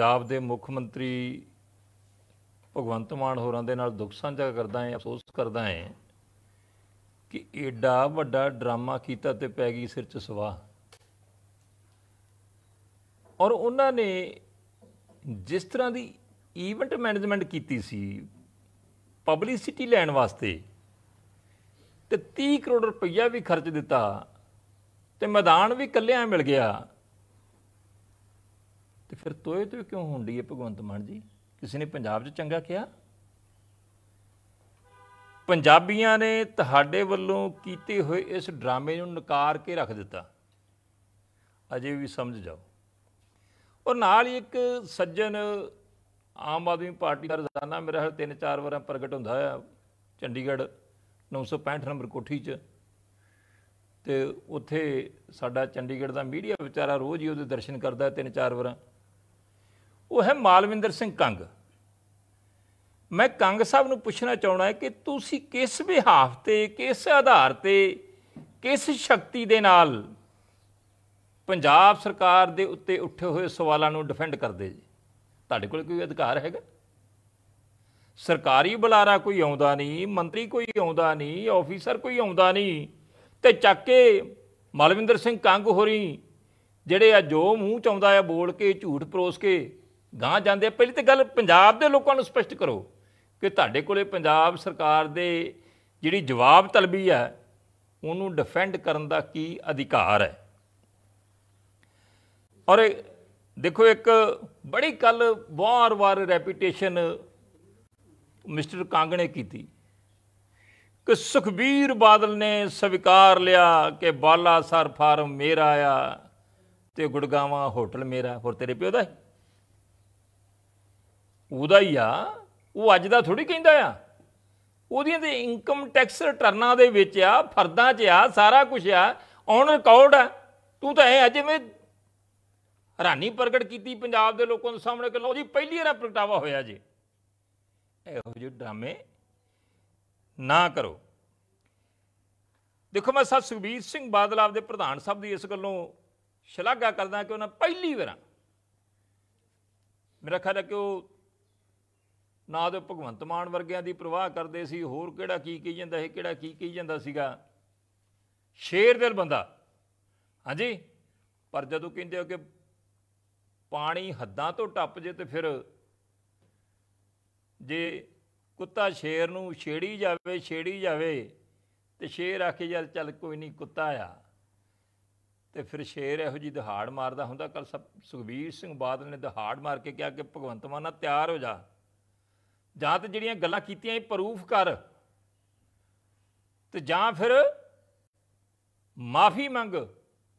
ਪੰਜਾਬ ਦੇ ਮੁੱਖ ਮੰਤਰੀ ਭਗਵੰਤ ਮਾਨ ਹੋਰਾਂ ਦੇ ਨਾਲ ਦੁੱਖ ਸਾਂਝਾ ਕਰਦਾ ਹਾਂ, ਅਫਸੋਸ ਕਰਦਾ ਹਾਂ ਕਿ ਏਡਾ ਵੱਡਾ ਡਰਾਮਾ ਕੀਤਾ ਤੇ ਪੈ ਗਈ ਸਿਰ 'ਚ ਸਵਾਹ। ਔਰ ਉਹਨਾਂ ਨੇ ਜਿਸ ਤਰ੍ਹਾਂ ਦੀ ਇਵੈਂਟ ਮੈਨੇਜਮੈਂਟ ਕੀਤੀ ਸੀ ਪਬਲਿਸਿਟੀ ਲੈਣ ਵਾਸਤੇ ਤੇ 30 ਕਰੋੜ ਰੁਪਈਆ ਵੀ ਖਰਚ ਦਿੱਤਾ ਤੇ ਮੈਦਾਨ ਵੀ ਕੱਲਿਆਂ ਮਿਲ ਗਿਆ। ਤੇ ਫਿਰ ਤੋਏ ਤੋਏ ਕਿਉਂ ਹੁੰਦੀ ਹੈ ਭਗਵੰਤ ਮਾਨ ਜੀ? ਕਿਸੇ ਨੇ ਪੰਜਾਬ 'ਚ ਚੰਗਾ ਕਿਹਾ? ਪੰਜਾਬੀਆਂ ਨੇ ਤੁਹਾਡੇ ਵੱਲੋਂ ਕੀਤੇ ਹੋਏ ਇਸ ਡਰਾਮੇ ਨੂੰ ਨਕਾਰ ਕੇ ਰੱਖ ਦਿੱਤਾ। ਅਜੇ ਵੀ ਸਮਝ ਜਾਓ। ਔਰ ਨਾਲ ਹੀ ਇੱਕ ਸੱਜਣ ਆਮ ਆਦਮੀ ਪਾਰਟੀ ਦਾ ਰਜ਼ਾਨਾ ਮੇਰਾ ਹਰ ਤਿੰਨ ਚਾਰ ਵਾਰਾਂ ਪ੍ਰਗਟ ਹੁੰਦਾ ਆ ਚੰਡੀਗੜ੍ਹ 965 ਨੰਬਰ ਕੋਠੀ 'ਚ। ਤੇ ਉੱਥੇ ਸਾਡਾ ਚੰਡੀਗੜ੍ਹ ਦਾ ਮੀਡੀਆ ਵਿਚਾਰਾ ਰੋਜ਼ ਹੀ ਉਹਦੇ ਦਰਸ਼ਨ ਕਰਦਾ ਤਿੰਨ ਚਾਰ ਵਾਰਾਂ। ਉਹ ਹੈ ਮਾਲਵਿੰਦਰ ਸਿੰਘ ਕੰਗ। ਮੈਂ ਕੰਗ ਸਾਹਿਬ ਨੂੰ ਪੁੱਛਣਾ ਚਾਹਣਾ ਹੈ ਕਿ ਤੁਸੀਂ ਕਿਸ ਵਿਹਾਫ ਤੇ, ਕਿਸ ਆਧਾਰ ਤੇ, ਕਿਸ ਸ਼ਕਤੀ ਦੇ ਨਾਲ ਪੰਜਾਬ ਸਰਕਾਰ ਦੇ ਉੱਤੇ ਉੱਠੇ ਹੋਏ ਸਵਾਲਾਂ ਨੂੰ ਡਿਫੈਂਡ ਕਰਦੇ ਜੀ? ਤੁਹਾਡੇ ਕੋਲ ਕੋਈ ਅਧਿਕਾਰ ਹੈਗਾ? ਸਰਕਾਰੀ ਬੁਲਾਰਾ ਕੋਈ ਆਉਂਦਾ ਨਹੀਂ, ਮੰਤਰੀ ਕੋਈ ਆਉਂਦਾ ਨਹੀਂ ਆਫੀਸਰ ਕੋਈ ਆਉਂਦਾ ਨਹੀਂ ਤੇ ਚੱਕ ਕੇ ਮਲਵਿੰਦਰ ਸਿੰਘ ਕੰਗ ਹੋਰੀ ਜਿਹੜੇ ਆ ਜੋ ਮੂੰਹ ਚ ਆਉਂਦਾ ਆ ਬੋਲ ਕੇ, ਝੂਠ ਪਰੋਸ ਕੇ ਗਾਂ ਜਾਂਦੇ ਆ। ਪਹਿਲੀ ਤੇ ਗੱਲ ਪੰਜਾਬ ਦੇ ਲੋਕਾਂ ਨੂੰ ਸਪਸ਼ਟ ਕਰੋ ਕਿ ਤੁਹਾਡੇ ਕੋਲੇ ਪੰਜਾਬ ਸਰਕਾਰ ਦੇ ਜਿਹੜੀ ਜਵਾਬ ਤਲਬੀ ਹੈ ਉਹਨੂੰ ਡਿਫੈਂਡ ਕਰਨ ਦਾ ਕੀ ਅਧਿਕਾਰ ਹੈ? ਔਰ ਦੇਖੋ ਇੱਕ ਬੜੀ ਕੱਲ ਵਾਰ-ਵਾਰ ਰੈਪੀਟੇਸ਼ਨ ਮਿਸਟਰ ਕਾਂਗ ਨੇ ਕੀਤੀ ਕਿ ਸੁਖਬੀਰ ਬਾਦਲ ਨੇ ਸਵੀਕਾਰ ਲਿਆ ਕਿ ਬਾਲਾਸਰ ਫਾਰਮ ਮੇਰਾ ਆ ਤੇ ਗੁੜਗਾਵਾਂ ਹੋਟਲ ਮੇਰਾ। ਹੋਰ ਤੇਰੇ ਪਿਓ ਦਾ ਹੈ? ਉਹਦਾ ਹੀ ਆ, ਉਹ ਅੱਜ ਦਾ ਥੋੜੀ ਕਹਿੰਦਾ ਆ। ਉਹਦੀਆਂ ਤੇ ਇਨਕਮ ਟੈਕਸ ਰਿਟਰਨਾਂ ਦੇ ਵਿੱਚ ਆ, ਫਰਦਾਂ 'ਚ ਆ, ਸਾਰਾ ਕੁਝ ਆ ਔਨ ਰਿਕਾਰਡ ਆ। ਤੂੰ ਤਾਂ ਐ ਜਿਵੇਂ ਹੈਰਾਨੀ ਪ੍ਰਗਟ ਕੀਤੀ ਪੰਜਾਬ ਦੇ ਲੋਕਾਂ ਦੇ ਸਾਹਮਣੇ ਕਿ ਲਓ ਜੀ, ਪਹਿਲੀ ਵਾਰ ਪ੍ਰਗਟਾਵਾ ਹੋਇਆ ਜੀ। ਇਹੋ ਜਿਹੇ ਡਰਾਮੇ ਨਾ ਕਰੋ। ਦੇਖੋ, ਮੈਂ ਸਰ ਸੁਖਬੀਰ ਸਿੰਘ ਬਾਦਲ ਆਪਦੇ ਪ੍ਰਧਾਨ ਸਾਹਿਬ ਦੀ ਇਸ ਗੱਲੋਂ ਸ਼ਲਾਘਾ ਕਰਦਾ ਕਿ ਉਹਨਾਂ ਪਹਿਲੀ ਵਾਰ, ਮੇਰਾ ਖਿਆਲ ਹੈ ਕਿ ਉਹ ਨਾ ਤੇ ਭਗਵੰਤ ਮਾਨ ਵਰਗਿਆਂ ਦੀ ਪ੍ਰਵਾਹ ਕਰਦੇ ਸੀ, ਹੋਰ ਕਿਹੜਾ ਕੀ ਕਹੀ ਜਾਂਦਾ ਹੈ ਕਿਹੜਾ ਕੀ ਕਹੀ ਜਾਂਦਾ ਸੀਗਾ? ਸ਼ੇਰ ਦਿਲ ਬੰਦਾ। ਹਾਂਜੀ? ਪਰ ਜਦੋਂ ਕਹਿੰਦੇ ਹੋ ਕਿ ਪਾਣੀ ਹੱਦਾਂ ਤੋਂ ਟੱਪ ਜੇ ਤੇ ਫਿਰ ਜੇ ਕੁੱਤਾ ਸ਼ੇਰ ਨੂੰ ਛੇੜੀ ਜਾਵੇ ਛੇੜੀ ਜਾਵੇ ਤੇ ਸ਼ੇਰ ਆਖੇ, ਯਾਰ ਚੱਲ ਕੋਈ ਨਹੀਂ, ਕੁੱਤਾ ਆ। ਤੇ ਫਿਰ ਸ਼ੇਰ ਇਹੋ ਜੀ ਦਹਾੜ ਮਾਰਦਾ ਹੁੰਦਾ। ਕੱਲ ਸੁਖਬੀਰ ਸਿੰਘ ਬਾਦਲ ਨੇ ਦਹਾੜ ਮਾਰ ਕੇ ਕਿਹਾ ਕਿ ਭਗਵੰਤ ਮਾਨ ਤਿਆਰ ਹੋ ਜਾ। ਜਾਂ ਤੇ ਜਿਹੜੀਆਂ ਗੱਲਾਂ ਕੀਤੀਆਂ ਇਹ ਪ੍ਰੂਫ ਕਰ। ਤੇ ਜਾਂ ਫਿਰ ਮਾਫੀ ਮੰਗ,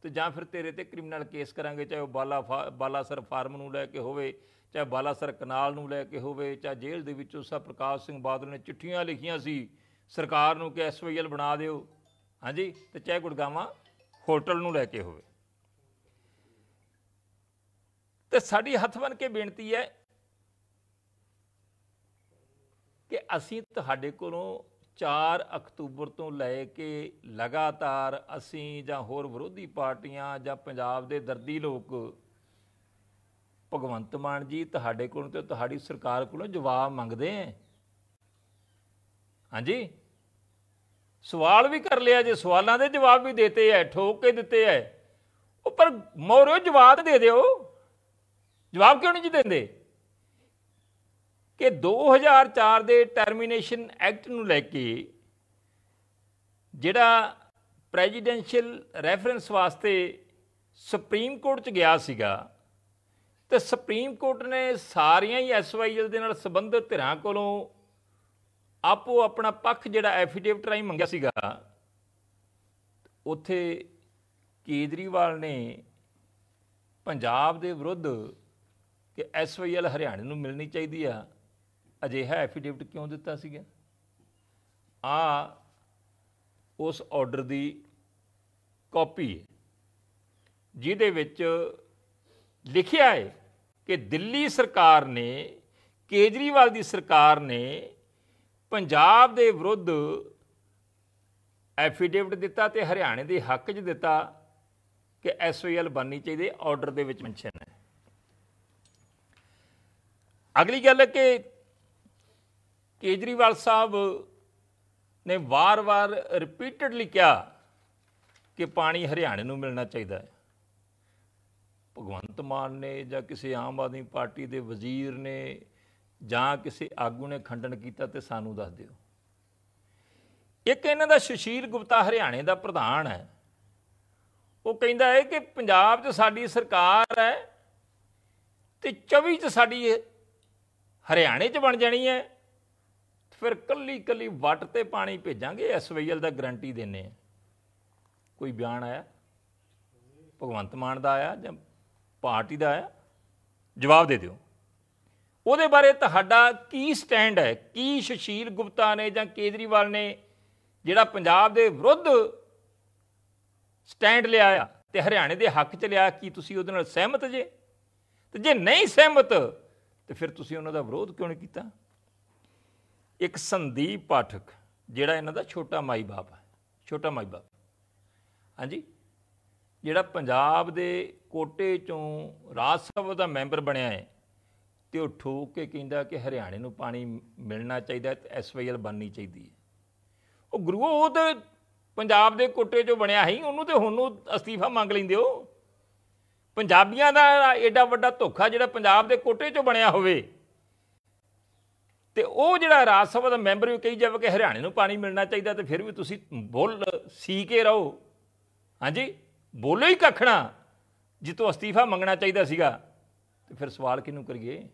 ਤੇ ਜਾਂ ਫਿਰ ਤੇਰੇ ਤੇ ਕ੍ਰਿਮੀਨਲ ਕੇਸ ਕਰਾਂਗੇ, ਚਾਹੇ ਉਹ ਬਾਲਾ ਬਾਲਾਸਰ ਫਾਰਮ ਨੂੰ ਲੈ ਕੇ ਹੋਵੇ, ਚਾਹੇ ਬਾਲਾਸਰ ਕਨਾਲ ਨੂੰ ਲੈ ਕੇ ਹੋਵੇ, ਚਾਹੇ ਜੇਲ੍ਹ ਦੇ ਵਿੱਚੋਂ ਸਰ ਪ੍ਰਕਾਸ਼ ਸਿੰਘ ਬਾਦਲ ਨੇ ਚਿੱਠੀਆਂ ਲਿਖੀਆਂ ਸੀ, ਸਰਕਾਰ ਨੂੰ ਕਿ ਐਸਵਾਈਐਲ ਬਣਾ ਦਿਓ। ਹਾਂਜੀ, ਤੇ ਚਾਹੇ ਗੁੜਗਾਵਾਂ ਹੋਟਲ ਨੂੰ ਲੈ ਕੇ ਹੋਵੇ। ਤੇ ਸਾਡੀ ਹੱਥ ਬਨ ਕੇ ਬੇਨਤੀ ਹੈ ਕਿ ਅਸੀਂ ਤੁਹਾਡੇ ਕੋਲੋਂ 4 ਅਕਤੂਬਰ ਤੋਂ ਲੈ ਕੇ ਲਗਾਤਾਰ ਅਸੀਂ ਜਾਂ ਹੋਰ ਵਿਰੋਧੀ ਪਾਰਟੀਆਂ ਜਾਂ ਪੰਜਾਬ ਦੇ ਦਰਦੀ ਲੋਕ, ਭਗਵੰਤ ਮਾਨ ਜੀ ਤੁਹਾਡੇ ਕੋਲੋਂ ਤੇ ਤੁਹਾਡੀ ਸਰਕਾਰ ਕੋਲੋਂ ਜਵਾਬ ਮੰਗਦੇ ਆਂ ਹਾਂਜੀ? ਸਵਾਲ ਵੀ ਕਰ ਲਿਆ ਜੇ, ਸਵਾਲਾਂ ਦੇ ਜਵਾਬ ਵੀ ਦਿੱਤੇ ਐ, ਠੋਕ ਕੇ ਦਿੱਤੇ ਐ। ਉਹ ਪਰ ਮੋਰਿਓ ਜਵਾਬ ਦੇ ਦਿਓ। ਜਵਾਬ ਕਿਉਂ ਨਹੀਂ ਜੀ ਦਿੰਦੇ? ਕਿ 2004 ਦੇ ਟਰਮੀਨੇਸ਼ਨ ਐਕਟ ਨੂੰ ਲੈ ਕੇ ਜਿਹੜਾ ਪ੍ਰੈਜ਼ੀਡੈਂਸ਼ੀਅਲ ਰੈਫਰੈਂਸ ਵਾਸਤੇ ਸੁਪਰੀਮ ਕੋਰਟ 'ਚ ਗਿਆ ਸੀਗਾ, ਤੇ ਸੁਪਰੀਮ ਕੋਰਟ ਨੇ ਸਾਰੀਆਂ ਹੀ ਐਸਵਾਈਐਲ ਦੇ ਨਾਲ ਸੰਬੰਧਿਤ ਧਿਰਾਂ ਕੋਲੋਂ ਆਪੋ ਆਪਣਾ ਪੱਖ ਜਿਹੜਾ ਐਫੀਡੇਵਿਟ ਰਾਹੀਂ ਮੰਗਿਆ ਸੀਗਾ, ਉੱਥੇ ਕੇਜਰੀਵਾਲ ਨੇ ਪੰਜਾਬ ਦੇ ਵਿਰੁੱਧ ਕਿ ਐਸਵਾਈਐਲ ਹਰਿਆਣੇ ਨੂੰ ਮਿਲਣੀ ਚਾਹੀਦੀ ਆ। ਅਜਿਹਾ ਐਫੀਡੇਵਿਟ ਕਿਉਂ ਦਿੱਤਾ ਸੀਗਾ? ਆ, ਉਸ ਆਰਡਰ ਦੀ ਕਾਪੀ ਹੈ, ਜਿਹਦੇ ਵਿੱਚ ਲਿਖਿਆ ਹੈ ਕਿ ਦਿੱਲੀ ਸਰਕਾਰ ਨੇ, ਕੇਜਰੀਵਾਲ ਦੀ ਸਰਕਾਰ ਨੇ ਪੰਜਾਬ ਦੇ ਵਿਰੁੱਧ ਐਫੀਡੇਵਿਟ ਦਿੱਤਾ ਤੇ ਹਰਿਆਣੇ ਦੇ ਹੱਕ 'ਚ ਦਿੱਤਾ ਕਿ ਐਸਓਐਲ ਬਣਨੀ ਚਾਹੀਦੀ, ਆਰਡਰ ਦੇ ਵਿੱਚ ਮੈਂਸ਼ਨ ਹੈ। ਅਗਲੀ ਗੱਲ ਹੈ ਕਿ ਕੇਜਰੀਵਾਲ ਸਾਹਿਬ ਨੇ ਵਾਰ-ਵਾਰ ਰਿਪੀਟਡਲੀ ਕਿਹਾ ਕਿ ਪਾਣੀ ਹਰਿਆਣੇ ਨੂੰ ਮਿਲਣਾ ਚਾਹੀਦਾ ਹੈ। ਭਗਵੰਤ ਮਾਨ ਨੇ ਜਾਂ ਕਿਸੇ ਆਮ ਆਦਮੀ ਪਾਰਟੀ ਦੇ ਵਜ਼ੀਰ ਨੇ ਜਾਂ ਕਿਸੇ ਆਗੂ ਨੇ ਖੰਡਨ ਕੀਤਾ ਤੇ ਸਾਨੂੰ ਦੱਸ ਦਿਓ। ਇੱਕ ਇਹਨਾਂ ਦਾ ਸੁਸ਼ੀਲ ਗੁਪਤਾ ਹਰਿਆਣੇ ਦਾ ਪ੍ਰਧਾਨ ਹੈ। ਉਹ ਕਹਿੰਦਾ ਹੈ ਕਿ ਪੰਜਾਬ 'ਚ ਸਾਡੀ ਸਰਕਾਰ ਹੈ ਤੇ 24 'ਚ ਸਾਡੀ ਹਰਿਆਣੇ 'ਚ ਬਣ ਜਾਣੀ ਹੈ। ਫਿਰ ਕੱਲੀ ਕੱਲੀ ਵੱਟ ਤੇ ਪਾਣੀ ਭੇਜਾਂਗੇ ਐਸਵਾਈਐਲ ਦਾ ਗਾਰੰਟੀ ਦਿੰਨੇ ਆ। ਕੋਈ ਬਿਆਨ ਆਇਆ? ਭਗਵੰਤ ਮਾਨ ਦਾ ਆਇਆ ਜਾਂ ਪਾਰਟੀ ਦਾ ਆਇਆ? ਜਵਾਬ ਦੇ ਦਿਓ। ਉਹਦੇ ਬਾਰੇ ਤੁਹਾਡਾ ਕੀ ਸਟੈਂਡ ਹੈ? ਕੀ ਸੁਸ਼ੀਲ ਗੁਪਤਾ ਨੇ ਜਾਂ ਕੇਜਰੀਵਾਲ ਨੇ ਜਿਹੜਾ ਪੰਜਾਬ ਦੇ ਵਿਰੁੱਧ ਸਟੈਂਡ ਲਿਆ ਆ ਤੇ ਹਰਿਆਣੇ ਦੇ ਹੱਕ ਚ ਲਿਆ, ਕੀ ਤੁਸੀਂ ਉਹਦੇ ਨਾਲ ਸਹਿਮਤ ਜੇ? ਤੇ ਜੇ ਨਹੀਂ ਸਹਿਮਤ, ਤੇ ਫਿਰ ਤੁਸੀਂ ਉਹਨਾਂ ਦਾ ਵਿਰੋਧ ਕਿਉਂ ਨਹੀਂ ਕੀਤਾ? ਇੱਕ ਸੰਦੀਪ ਪਾਠਕ, ਜਿਹੜਾ ਇਹਨਾਂ ਦਾ ਛੋਟਾ ਮਾਈ ਬਾਪ ਹੈ, ਛੋਟਾ ਮਾਈ ਬਾਪ। ਹਾਂਜੀ? ਜਿਹੜਾ ਪੰਜਾਬ ਦੇ ਕੋਟੇ ਚੋਂ ਰਾਜ ਸਭਾ ਦਾ ਮੈਂਬਰ ਬਣਿਆ ਹੈ, ਤੇ ਉਹ ਠੋਕ ਕੇ ਕਹਿੰਦਾ ਕਿ ਹਰਿਆਣੇ ਨੂੰ ਪਾਣੀ ਮਿਲਣਾ ਚਾਹੀਦਾ ਤੇ ਐਸਵਾਈਐਲ ਬਣਨੀ ਚਾਹੀਦੀ ਹੈ। ਉਹ ਗੁਰੂ ਉਹ ਤੇ ਪੰਜਾਬ ਦੇ ਕੋਟੇ ਚੋਂ ਬਣਿਆ ਸੀ, ਉਹਨੂੰ ਤੇ ਹੁਣ ਨੂੰ ਅਸਤੀਫਾ ਮੰਗ ਲੈਂਦੇ ਹੋ। ਪੰਜਾਬੀਆਂ ਦਾ ਐਡਾ ਵੱਡਾ ਧੋਖਾ ਜਿਹੜਾ ਪੰਜਾਬ ਦੇ ਕੋਟੇ ਚੋਂ ਬਣਿਆ ਹੋਵੇ ਤੇ ਉਹ ਜਿਹੜਾ ਰਾਜ ਸਭਾ ਦਾ ਮੈਂਬਰ ਵੀ ਕਹੀ ਜਾਵੇ ਕਿ ਹਰਿਆਣੇ ਨੂੰ ਪਾਣੀ ਮਿਲਣਾ ਚਾਹੀਦਾ ਤੇ ਫਿਰ ਵੀ ਤੁਸੀਂ ਬੋਲ, ਸੀ ਕੇ ਰਹੋ। ਹਾਂਜੀ? ਬੋਲੋ ਹੀ ਕੱਖਣਾ। ਜਿੱਤੋਂ ਅਸਤੀਫਾ ਮੰਗਣਾ ਚਾਹੀਦਾ ਸੀਗਾ। ਤੇ ਫਿਰ ਸਵਾਲ ਕਿਹਨੂੰ ਕਰੀਏ?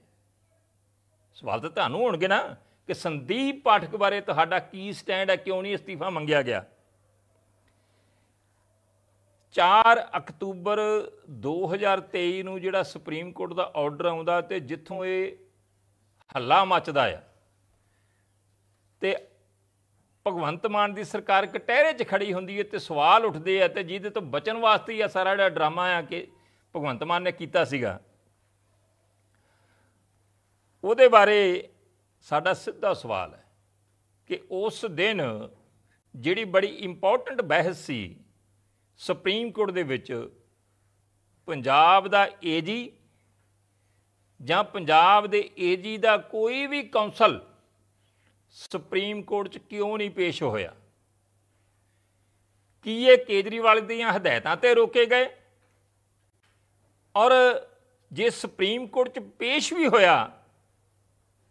ਸਵਾਲ ਤਾਂ ਤੁਹਾਨੂੰ ਹੋਣਗੇ ਨਾ ਕਿ ਸੰਦੀਪ ਪਾਠਕ ਬਾਰੇ ਤੁਹਾਡਾ ਕੀ ਸਟੈਂਡ ਹੈ, ਕਿਉਂ ਨਹੀਂ ਅਸਤੀਫਾ ਮੰਗਿਆ ਗਿਆ? 4 ਅਕਤੂਬਰ 2023 ਨੂੰ ਜਿਹੜਾ ਸੁਪਰੀਮ ਕੋਰਟ ਦਾ ਆਰਡਰ ਆਉਂਦਾ ਤੇ ਜਿੱਥੋਂ ਇਹ ਹੱਲਾ ਮੱਚਦਾ ਆ ਤੇ ਭਗਵੰਤ ਮਾਨ ਦੀ ਸਰਕਾਰ ਕਟਹਿਰੇ 'ਚ ਖੜੀ ਹੁੰਦੀ ਹੈ ਤੇ ਸਵਾਲ ਉੱਠਦੇ ਆ ਤੇ ਜਿਹਦੇ ਤੋਂ ਬਚਣ ਵਾਸਤੇ ਹੀ ਆ ਸਾਰਾ ਜਿਹੜਾ ਡਰਾਮਾ ਆ ਕਿ ਭਗਵੰਤ ਮਾਨ ਨੇ ਕੀਤਾ ਸੀਗਾ। ਉਹਦੇ ਬਾਰੇ ਸਾਡਾ ਸਿੱਧਾ ਸਵਾਲ ਹੈ ਕਿ ਉਸ ਦਿਨ ਜਿਹੜੀ ਬੜੀ ਇੰਪੋਰਟੈਂਟ ਬਹਿਸ ਸੀ ਸੁਪਰੀਮ ਕੋਰਟ ਦੇ ਵਿੱਚ, ਪੰਜਾਬ ਦਾ ਏਜੀ ਜਾਂ ਪੰਜਾਬ ਦੇ ਏਜੀ ਦਾ ਕੋਈ ਵੀ ਕਾਉਂਸਲ ਸੁਪਰੀਮ ਕੋਰਟ 'ਚ ਕਿਉਂ ਨਹੀਂ ਪੇਸ਼ ਹੋਇਆ? ਕੀ ਇਹ ਕੇਜਰੀਵਾਲ ਦੀਆਂ ਹਦਾਇਤਾਂ ਤੇ ਰੋਕੇ ਗਏ? ਔਰ ਜੇ ਸੁਪਰੀਮ ਕੋਰਟ 'ਚ ਪੇਸ਼ ਵੀ ਹੋਇਆ,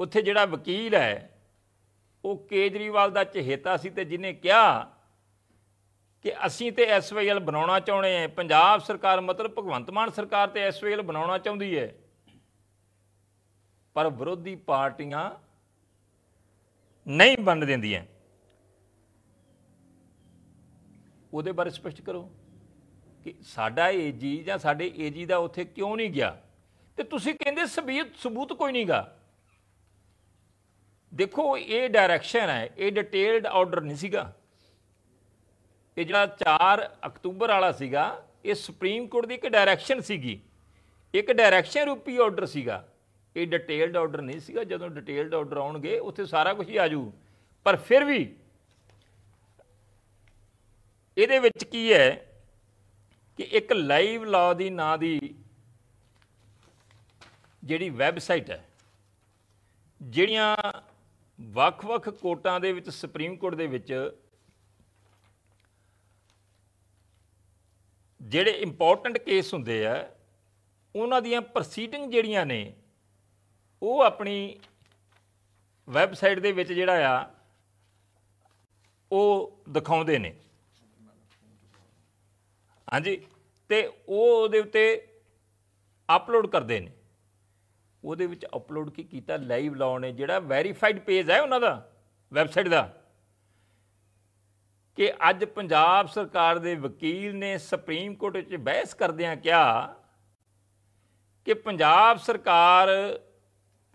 ਉੱਥੇ ਜਿਹੜਾ ਵਕੀਲ ਹੈ, ਉਹ ਕੇਜਰੀਵਾਲ ਦਾ ਚਹੇਤਾ ਸੀ ਤੇ ਜਿਹਨੇ ਕਿਹਾ ਕਿ ਅਸੀਂ ਤੇ ਐਸਵਾਈਐਲ ਬਣਾਉਣਾ ਚਾਹੁੰਦੇ ਹਾਂ, ਪੰਜਾਬ ਸਰਕਾਰ ਮਤਲਬ ਭਗਵੰਤ ਮਾਨ ਸਰਕਾਰ ਤੇ ਐਸਵਾਈਐਲ ਬਣਾਉਣਾ ਚਾਹੁੰਦੀ ਹੈ। ਪਰ ਵਿਰੋਧੀ ਪਾਰਟੀਆਂ ਨਹੀਂ ਬੰਨ ਦਿੰਦੀਆਂ। ਉਹਦੇ ਬਾਰੇ ਸਪਸ਼ਟ ਕਰੋ ਕਿ ਸਾਡਾ ਏਜੀ ਜਾਂ ਸਾਡੇ ਏਜੀ ਦਾ ਉੱਥੇ ਕਿਉਂ ਨਹੀਂ ਗਿਆ? ਤੇ ਤੁਸੀਂ ਕਹਿੰਦੇ ਸਬੂਤ ਸਬੂਤ ਕੋਈ ਨਹੀਂਗਾ ਦੇਖੋ, ਇਹ ਡਾਇਰੈਕਸ਼ਨ ਹੈ, ਇਹ ਡਿਟੇਲਡ ਆਰਡਰ ਨਹੀਂ ਸੀਗਾ। ਇਹ ਜਿਹੜਾ 4 ਅਕਤੂਬਰ ਵਾਲਾ ਸੀਗਾ, ਇਹ ਸੁਪਰੀਮ ਕੋਰਟ ਦੀ ਇੱਕ ਡਾਇਰੈਕਸ਼ਨ ਸੀਗੀ। ਇੱਕ ਡਾਇਰੈਕਸ਼ਨ ਰੂਪੀ ਆਰਡਰ ਸੀਗਾ। ਇਹ ਡਿਟੇਲਡ ਆਰਡਰ ਨਹੀਂ ਸੀਗਾ, ਜਦੋਂ ਡਿਟੇਲਡ ਆਰਡਰ ਆਉਣਗੇ, ਉੱਥੇ ਸਾਰਾ ਕੁਝ ਹੀ ਆਜੂ ਪਰ ਫਿਰ ਵੀ ਇਹਦੇ ਵਿੱਚ ਕੀ ਹੈ ਕਿ ਇੱਕ ਲਾਈਵ ਲਾਅ ਦੀ ਨਾਂ ਦੀ ਜਿਹੜੀ ਵੈਬਸਾਈਟ ਹੈ, ਜਿਹੜੀਆਂ ਵੱਖ-ਵੱਖ ਕੋਰਟਾਂ ਦੇ ਵਿੱਚ ਸੁਪਰੀਮ ਕੋਰਟ ਦੇ ਵਿੱਚ ਜਿਹੜੇ ਇੰਪੋਰਟੈਂਟ ਕੇਸ ਹੁੰਦੇ ਆ, ਉਹਨਾਂ ਦੀਆਂ ਪ੍ਰੋਸੀਡਿੰਗ ਜਿਹੜੀਆਂ ਨੇ ਉਹ ਆਪਣੀ ਵੈਬਸਾਈਟ ਦੇ ਵਿੱਚ ਜਿਹੜਾ ਆ, ਉਹ ਦਿਖਾਉਂਦੇ ਨੇ। ਹਾਂਜੀ, ਤੇ ਉਹ ਉਹਦੇ ਉੱਤੇ ਅਪਲੋਡ ਕਰਦੇ ਨੇ। ਉਹਦੇ ਵਿੱਚ ਅਪਲੋਡ ਕੀ ਕੀਤਾ? ਲਾਈਵ ਲਾਉ ਨੇ। ਜਿਹੜਾ ਵੈਰੀਫਾਈਡ ਪੇਜ ਹੈ ਉਹਨਾਂ ਦਾ ਵੈਬਸਾਈਟ ਦਾ, ਕਿ ਅੱਜ ਪੰਜਾਬ ਸਰਕਾਰ ਦੇ ਵਕੀਲ ਨੇ ਸੁਪਰੀਮ ਕੋਰਟ ਵਿੱਚ ਬਹਿਸ ਕਰਦਿਆਂ ਕਿਹਾ ਕਿ ਪੰਜਾਬ ਸਰਕਾਰ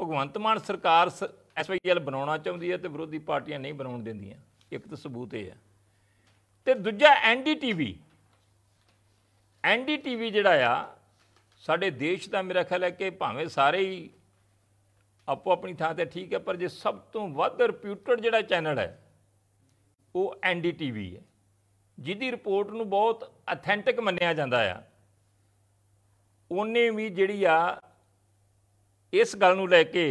ਭਗਵੰਤ ਮਾਨ ਸਰਕਾਰ ਐਸਵਾਈਐਲ ਬਣਾਉਣਾ ਚਾਹੁੰਦੀ ਹੈ ਤੇ ਵਿਰੋਧੀ ਪਾਰਟੀਆਂ ਨਹੀਂ ਬਣਾਉਣ ਦਿੰਦੀਆਂ। ਇੱਕ ਤਾਂ ਸਬੂਤ ਇਹ ਹੈ। ਤੇ ਦੂਜਾ ਐਨਡੀਟੀਵੀ ਐਨਡੀਟੀਵੀ ਜਿਹੜਾ ਆ, ਸਾਡੇ ਦੇਸ਼ ਦਾ ਮੇਰਾ ਖਿਆਲ ਹੈ ਕਿ ਭਾਵੇਂ ਸਾਰੇ ਹੀ ਆਪੋ ਆਪਣੀ ਥਾਂ ਤੇ ਠੀਕ ਹੈ, ਪਰ ਜੇ ਸਭ ਤੋਂ ਵੱਧ ਰਿਪਿਊਟਡ ਜਿਹੜਾ ਚੈਨਲ ਹੈ, ਉਹ ਐਨਡੀਟੀਵੀ ਹੈ। ਜਿਹਦੀ ਰਿਪੋਰਟ ਨੂੰ ਬਹੁਤ ਅਥੈਂਟਿਕ ਮੰਨਿਆ ਜਾਂਦਾ ਆ। ਉਹਨੇ ਵੀ ਜਿਹੜੀ ਆ ਇਸ ਗੱਲ ਨੂੰ ਲੈ ਕੇ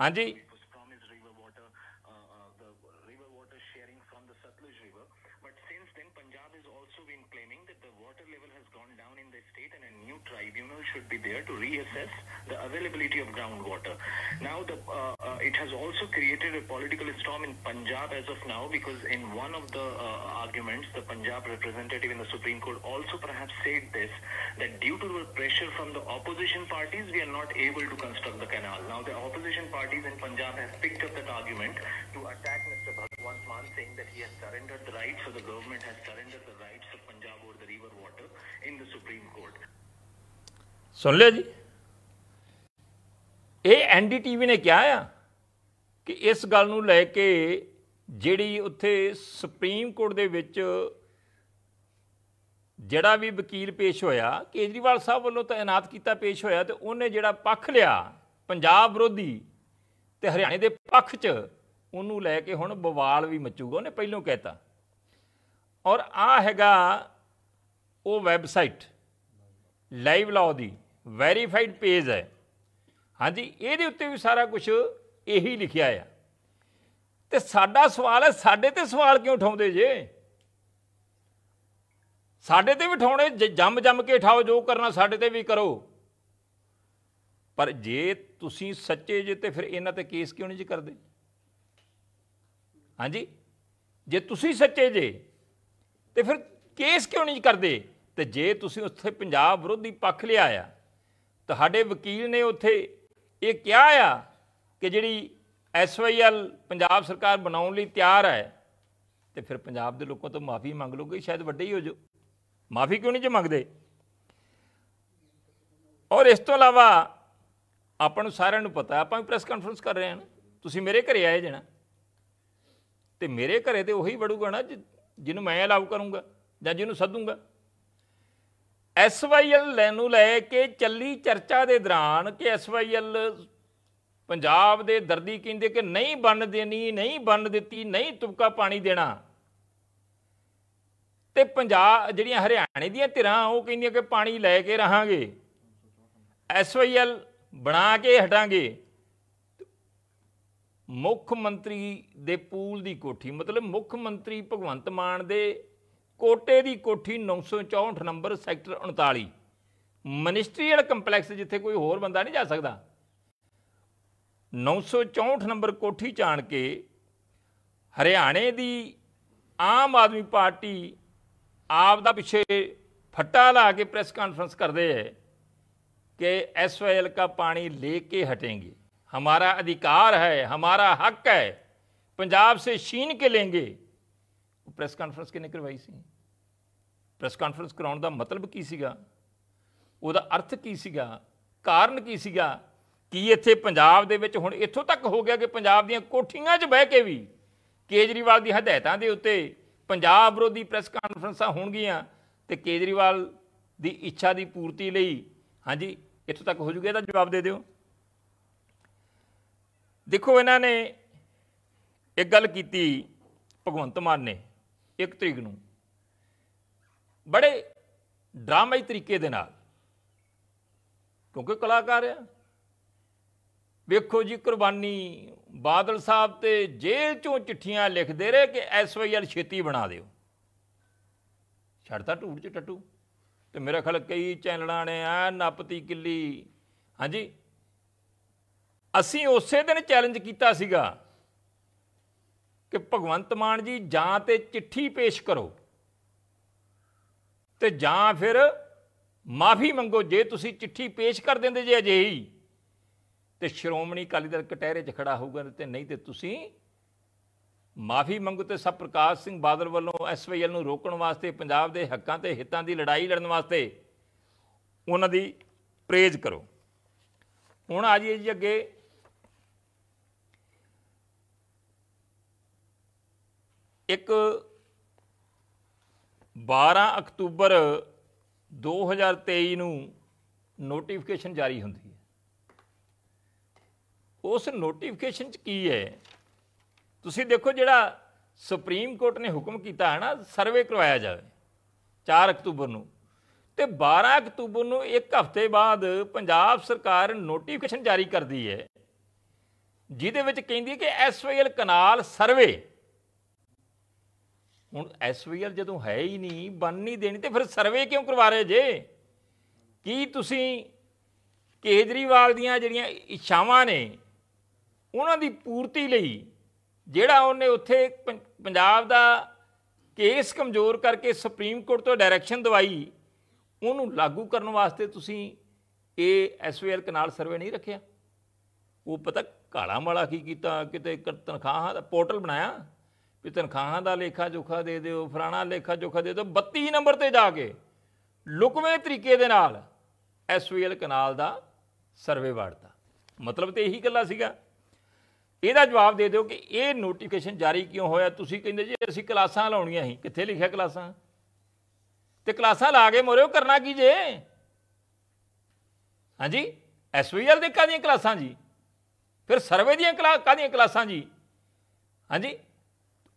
ਹਾਂਜੀ It was promised river water, uh, uh, the river water sharing from the Satluj River. But since then, Punjab has also been claiming that the water level has gone down in the state and a new tribunal should be there to reassess the availability of groundwater. Now, the, uh, uh, it has also created a political storm in Punjab as of now because in one of the uh, arguments, the Punjab representative in the Supreme Court also perhaps said this that due to the pressure from the opposition parties, we are not able to construct the canal. Now, the opposition parties in Punjab have picked up that argument to attack Mr. Bhagwant Mann, saying that he has surrendered the rights, so the government has surrendered the rights of Punjab over the river water in the Supreme Court. सुन ਇਹ NDTV ਨੇ ਕਿਹਾ ਆ ਕਿ ਇਸ ਗੱਲ ਨੂੰ ਲੈ ਕੇ ਜਿਹੜੀ ਉੱਥੇ ਸੁਪਰੀਮ ਕੋਰਟ ਦੇ ਵਿੱਚ ਜਿਹੜਾ ਵੀ ਵਕੀਲ ਪੇਸ਼ ਹੋਇਆ, ਕੇਜਰੀਵਾਲ ਸਾਹਿਬ ਵੱਲੋਂ ਤਾਇਨਾਤ ਕੀਤਾ ਪੇਸ਼ ਹੋਇਆ ਤੇ ਉਹਨੇ ਜਿਹੜਾ ਪੱਖ ਲਿਆ ਪੰਜਾਬ ਵਿਰੋਧੀ ਤੇ ਹਰਿਆਣੇ ਦੇ ਪੱਖ 'ਚ, ਉਹਨੂੰ ਲੈ ਕੇ ਹੁਣ ਬਵਾਲ ਵੀ ਮਚੂਗਾ, ਉਹਨੇ ਪਹਿਲਾਂ ਕਹਿਤਾ। ਔਰ ਆ ਹੈਗਾ ਉਹ ਵੈਬਸਾਈਟ, ਲਾਈਵ ਲਾਅ ਦੀ, ਵੈਰੀਫਾਈਡ ਪੇਜ ਹੈ। ਹਾਂਜੀ, ਇਹਦੇ ਉੱਤੇ ਵੀ ਸਾਰਾ ਕੁਝ ਇਹੀ ਲਿਖਿਆ ਆ। ਤੇ ਸਾਡਾ ਸਵਾਲ ਹੈ, ਸਾਡੇ ਤੇ ਸਵਾਲ ਕਿਉਂ ਉਠਾਉਂਦੇ ਜੇ? ਸਾਡੇ ਤੇ ਵੀ ਉਠਾਉਣੇ, ਜ- ਜੰਮ ਜੰਮ ਕੇ ਉਠਾਓ, ਜੋ ਕਰਨਾ ਸਾਡੇ ਤੇ ਵੀ ਕਰੋ। ਪਰ ਜੇ ਤੁਸੀਂ ਸੱਚੇ ਜੇ, ਤੇ ਫਿਰ ਇਹਨਾਂ ਤੇ ਕੇਸ ਕਿਉਂ ਨਹੀਂ ਜੀ ਕਰਦੇ? ਹਾਂਜੀ, ਜੇ ਤੁਸੀਂ ਸੱਚੇ ਜੇ, ਤੇ ਫਿਰ ਕੇਸ ਕਿਉਂ ਨਹੀਂ ਕਰਦੇ? ਤੇ ਜੇ ਤੁਸੀਂ ਉੱਥੇ ਪੰਜਾਬ ਵਿਰੋਧੀ ਪੱਖ ਲਿਆ ਆ, ਤੁਹਾਡੇ ਵਕੀਲ ਨੇ ਉੱਥੇ ਇਹ ਕਿਹਾ ਆ ਕਿ ਜਿਹੜੀ ਐਸਵਾਈਐਲ ਪੰਜਾਬ ਸਰਕਾਰ ਬਣਾਉਣ ਲਈ ਤਿਆਰ ਹੈ, ਤੇ ਫਿਰ ਪੰਜਾਬ ਦੇ ਲੋਕਾਂ ਤੋਂ ਮਾਫੀ ਮੰਗ ਲੋਗੇ ਸ਼ਾਇਦ ਵੱਡੇ ਹੀ ਹੋ ਜਾਓ। ਮਾਫੀ ਕਿਉਂ ਨਹੀਂ ਜੇ ਮੰਗਦੇ? ਔਰ ਇਸ ਤੋਂ ਇਲਾਵਾ ਆਪਾਂ ਨੂੰ ਸਾਰਿਆਂ ਨੂੰ ਪਤਾ, ਆਪਾਂ ਵੀ ਪ੍ਰੈਸ ਕਾਨਫਰੰਸ ਕਰ ਰਹੇ ਹਾਂ ਨਾ, ਤੁਸੀਂ ਮੇਰੇ ਘਰੇ ਆਏ ਜਣਾ ਤੇ ਮੇਰੇ ਘਰੇ ਤੇ ਉਹੀ ਵੜੂਗਾ ਨਾ ਜਿ- ਜਿਹਨੂੰ ਮੈਂ ਅਲਾਉ ਕਰੂੰਗਾ ਜਾਂ ਜਿਹਨੂੰ ਸੱਦੂੰਗਾ। ਐਸਵਾਈਐਲ ਨੂੰ ਲੈ ਕੇ ਚੱਲੀ ਚਰਚਾ ਦੇ ਦੌਰਾਨ ਕਿ ਐਸਵਾਈਐਲ ਪੰਜਾਬ ਦੇ ਦਰਦੀ ਕਹਿੰਦੇ ਕਿ ਨਹੀਂ ਬੰਨ ਦੇਣੀ, ਨਹੀਂ ਬੰਨ ਦਿੱਤੀ, ਨਹੀਂ ਤੁਪਕਾ ਪਾਣੀ ਦੇਣਾ। ਤੇ ਪੰਜਾਬ ਜਿਹੜੀਆਂ ਹਰਿਆਣੇ ਦੀਆਂ ਧਿਰਾਂ, ਉਹ ਕਹਿੰਦੀਆਂ ਕਿ ਪਾਣੀ ਲੈ ਕੇ ਰਹਾਂਗੇ। ਐਸਵਾਈਐਲ ਬਣਾ ਕੇ ਹਟਾਂਗੇ। ਮੁੱਖ ਮੰਤਰੀ ਦੇ ਪੂਲ ਦੀ ਕੋਠੀ, ਮਤਲਬ ਮੁੱਖ ਮੰਤਰੀ ਭਗਵੰਤ ਮਾਨ ਦੇ ਕੋਟੇ ਦੀ ਕੋਠੀ 964 ਨੰਬਰ ਸੈਕਟਰ 39 ਮਨਿਸਟਰੀਅਲ ਕੰਪਲੈਕਸ ਜਿੱਥੇ ਕੋਈ ਹੋਰ ਬੰਦਾ ਨਹੀਂ ਜਾ ਸਕਦਾ 964 ਨੰਬਰ ਕੋਠੀ ਚਾਣ ਕੇ ਹਰਿਆਣੇ ਦੀ ਆਮ ਆਦਮੀ ਪਾਰਟੀ ਆਪ ਦਾ ਪਿੱਛੇ ਫੱਟਾ ਲਾ ਕੇ ਪ੍ਰੈਸ ਕਾਨਫਰੰਸ ਕਰਦੇ ਹੈ कि एस का पानी लेके हटेंगे हमारा अधिकार है हमारा हक है पंजाब से छीन के लेंगे ਉਹ ਪ੍ਰੈਸ ਕਾਨਫਰੰਸ ਕਿਨੇ ਕਰਵਾਈ ਸੀ ਪ੍ਰੈਸ ਕਾਨਫਰੰਸ ਕਰਾਉਣ ਦਾ ਮਤਲਬ ਕੀ ਸੀਗਾ? ਉਹਦਾ ਅਰਥ ਕੀ ਸੀਗਾ? ਕਾਰਨ ਕੀ ਸੀਗਾ? ਕੀ ਇੱਥੇ ਪੰਜਾਬ ਦੇ ਵਿੱਚ ਹੁਣ ਇੱਥੋਂ ਤੱਕ ਹੋ ਗਿਆ ਕਿ ਪੰਜਾਬ ਦੀਆਂ ਕੋਠੀਆਂ 'ਚ ਬਹਿ ਕੇ ਵੀ ਕੇਜਰੀਵਾਲ ਦੀ ਹਦਾਇਤਾਂ ਦੇ ਉੱਤੇ ਪੰਜਾਬ ਵਿਰੋਧੀ ਪ੍ਰੈਸ ਕਾਨਫਰੰਸਾਂ ਹੋਣਗੀਆਂ ਤੇ ਕੇਜਰੀਵਾਲ ਦੀ ਇੱਛਾ ਦੀ ਪੂਰਤੀ ਲਈ, ਹਾਂਜੀ, ਇੱਥੋਂ ਤੱਕ ਹੋ ਜੂਗਾ ਇਹਦਾ ਜਵਾਬ ਦੇ ਦਿਓ। ਦੇਖੋ, ਇਹਨਾਂ ਨੇ ਇੱਕ ਗੱਲ ਕੀਤੀ ਭਗਵੰਤ ਮਾਨ ਨੇ ਇੱਕ ਤਰੀਕ ਨੂੰ। ਬੜੇ ਡਰਾਮਾਈ ਤਰੀਕੇ ਦੇ ਨਾਲ, ਕਿਉਂਕਿ ਕਲਾਕਾਰ ਆ। ਵੇਖੋ ਜੀ, ਕੁਰਬਾਨੀ ਬਾਦਲ ਸਾਹਿਬ ਤੇ ਜੇਲ੍ਹ ਚੋਂ ਚਿੱਠੀਆਂ ਲਿਖਦੇ ਰਹੇ ਕਿ ਐਸਵਾਈਐਲ ਛੇਤੀ ਬਣਾ ਦਿਓ। ਛੱਡਤਾ ਢੂੜ ਚ ਟੱਟੂ। ਤੇ ਮੇਰਾ ਖਿਆਲ ਕਈ ਚੈਨਲਾਂ ਨੇ ਆ ਨੱਪਤੀ ਕਿੱਲੀ। ਹਾਂਜੀ। ਅਸੀਂ ਉਸੇ ਦਿਨ ਚੈਲੰਜ ਕੀਤਾ ਸੀਗਾ ਕਿ ਭਗਵੰਤ ਮਾਨ ਜੀ ਜਾਂ ਤੇ ਚਿੱਠੀ ਪੇਸ਼ ਕਰੋ। ਤੇ ਜਾਂ ਫਿਰ ਮਾਫੀ ਮੰਗੋ, ਜੇ ਤੁਸੀਂ ਚਿੱਠੀ ਪੇਸ਼ ਕਰ ਦਿੰਦੇ ਜੇ ਅਜੇ ਹੀ ਤੇ ਸ਼੍ਰੋਮਣੀ ਅਕਾਲੀ ਦਲ ਕਟਹਿਰੇ 'ਚ ਖੜਾ ਹੋਊਗਾ ਤੇ ਨਹੀਂ ਤੇ ਤੁਸੀਂ ਮਾਫੀ ਮੰਗੋ ਤੇ ਸਭ ਪ੍ਰਕਾਸ਼ ਸਿੰਘ ਬਾਦਲ ਵੱਲੋਂ ਐਸਵਾਈਐਲ ਨੂੰ ਰੋਕਣ ਵਾਸਤੇ, ਪੰਜਾਬ ਦੇ ਹੱਕਾਂ ਤੇ ਹਿੱਤਾਂ ਦੀ ਲੜਾਈ ਲੜਨ ਵਾਸਤੇ ਉਹਨਾਂ ਦੀ ਪ੍ਰੇਜ਼ ਕਰੋ। ਹੁਣ ਆ ਜਾਈਏ ਜੀ ਅੱਗੇ। ਇੱਕ 12 ਅਕਤੂਬਰ 2023 ਨੂੰ ਨੋਟੀਫਿਕੇਸ਼ਨ ਜਾਰੀ ਹੁੰਦੀ ਹੈ। ਉਸ ਨੋਟੀਫਿਕੇਸ਼ਨ 'ਚ ਕੀ ਹੈ? ਤੁਸੀਂ ਦੇਖੋ ਜਿਹੜਾ ਸੁਪਰੀਮ ਕੋਰਟ ਨੇ ਹੁਕਮ ਕੀਤਾ ਹੈ ਨਾ, ਸਰਵੇ ਕਰਵਾਇਆ ਜਾਵੇ 4 ਅਕਤੂਬਰ ਨੂੰ। ਤੇ 12 ਅਕਤੂਬਰ ਨੂੰ ਇੱਕ ਹਫ਼ਤੇ ਬਾਅਦ ਪੰਜਾਬ ਸਰਕਾਰ ਨੋਟੀਫਿਕੇਸ਼ਨ ਜਾਰੀ ਕਰਦੀ ਹੈ, ਜਿਹਦੇ ਵਿੱਚ ਕਹਿੰਦੀ ਹੈ ਕਿ ਐਸਵਾਈਐਲ ਕਨਾਲ ਸਰਵੇ ਹੁਣ ਐਸਵਾਈਐਲ ਜਦੋਂ ਹੈ ਹੀ ਨਹੀਂ, ਬਣ ਨਹੀਂ ਦੇਣੀ ਤੇ ਫਿਰ ਸਰਵੇ ਕਿਉਂ ਕਰਵਾ ਰਹੇ ਜੇ? ਕੀ ਤੁਸੀਂ ਕੇਜਰੀਵਾਲ ਦੀਆਂ ਜਿਹੜੀਆਂ ਇੱਛਾਵਾਂ ਨੇ, ਉਹਨਾਂ ਦੀ ਪੂਰਤੀ ਲਈ ਜਿਹੜਾ ਉਹਨੇ ਉੱਥੇ ਪੰ- ਪੰਜਾਬ ਦਾ ਕੇਸ ਕਮਜ਼ੋਰ ਕਰਕੇ ਸੁਪਰੀਮ ਕੋਰਟ ਤੋਂ ਡਾਇਰੈਕਸ਼ਨ ਦਵਾਈ, ਉਹਨੂੰ ਲਾਗੂ ਕਰਨ ਵਾਸਤੇ ਤੁਸੀਂ ਇਹ ਐਸਵਾਈਐਲ ਕਨਾਲ ਸਰਵੇ ਨਹੀਂ ਰੱਖਿਆ? ਉਹ ਪਤਾ ਕਾਲਾ ਮਾਲਾ ਕੀ ਕੀਤਾ, ਕਿਤੇ ਤਨਖਾਹਾਂ ਦਾ ਪੋਰਟਲ ਬਣਾਇਆ? ਵੀ ਤਨਖਾਹਾਂ ਦਾ ਲੇਖਾ ਜੋਖਾ ਦੇ ਦਿਓ, ਫਲਾਣਾ ਲੇਖਾ ਜੋਖਾ ਦੇ ਦਿਓ 32 ਨੰਬਰ ਤੇ ਜਾ ਕੇ ਲੁਕਵੇਂ ਤਰੀਕੇ ਦੇ ਨਾਲ ਐਸਵੀਐਲ ਕਨਾਲ ਦਾ ਸਰਵੇ ਵਾੜਤਾ। ਮਤਲਬ ਤੇ ਇਹੀ ਗੱਲਾਂ ਸੀਗਾ ਇਹਦਾ ਜਵਾਬ ਦੇ ਦਿਓ ਕਿ ਇਹ ਨੋਟੀਫਿਕੇਸ਼ਨ ਜਾਰੀ ਕਿਉਂ ਹੋਇਆ? ਤੁਸੀਂ ਕਹਿੰਦੇ ਜੀ, ਅਸੀਂ ਕਲਾਸਾਂ ਲਾਉਣੀਆਂ ਸੀ। ਕਿੱਥੇ ਲਿਖਿਆ ਕਲਾਸਾਂ? ਤੇ ਕਲਾਸਾਂ ਲਾ ਕੇ ਮੋਰਿਓ ਕਰਨਾ ਕੀ ਜੇ? ਹਾਂਜੀ ਐਸਵੀਐਲ ਦੇ ਕਾਹਦੀਆਂ ਕਲਾਸਾਂ ਜੀ? ਫਿਰ ਸਰਵੇ ਦੀਆਂ ਕਲਾ ਕਾਹਦੀਆਂ ਕਲਾਸਾਂ ਜੀ? ਹਾਂਜੀ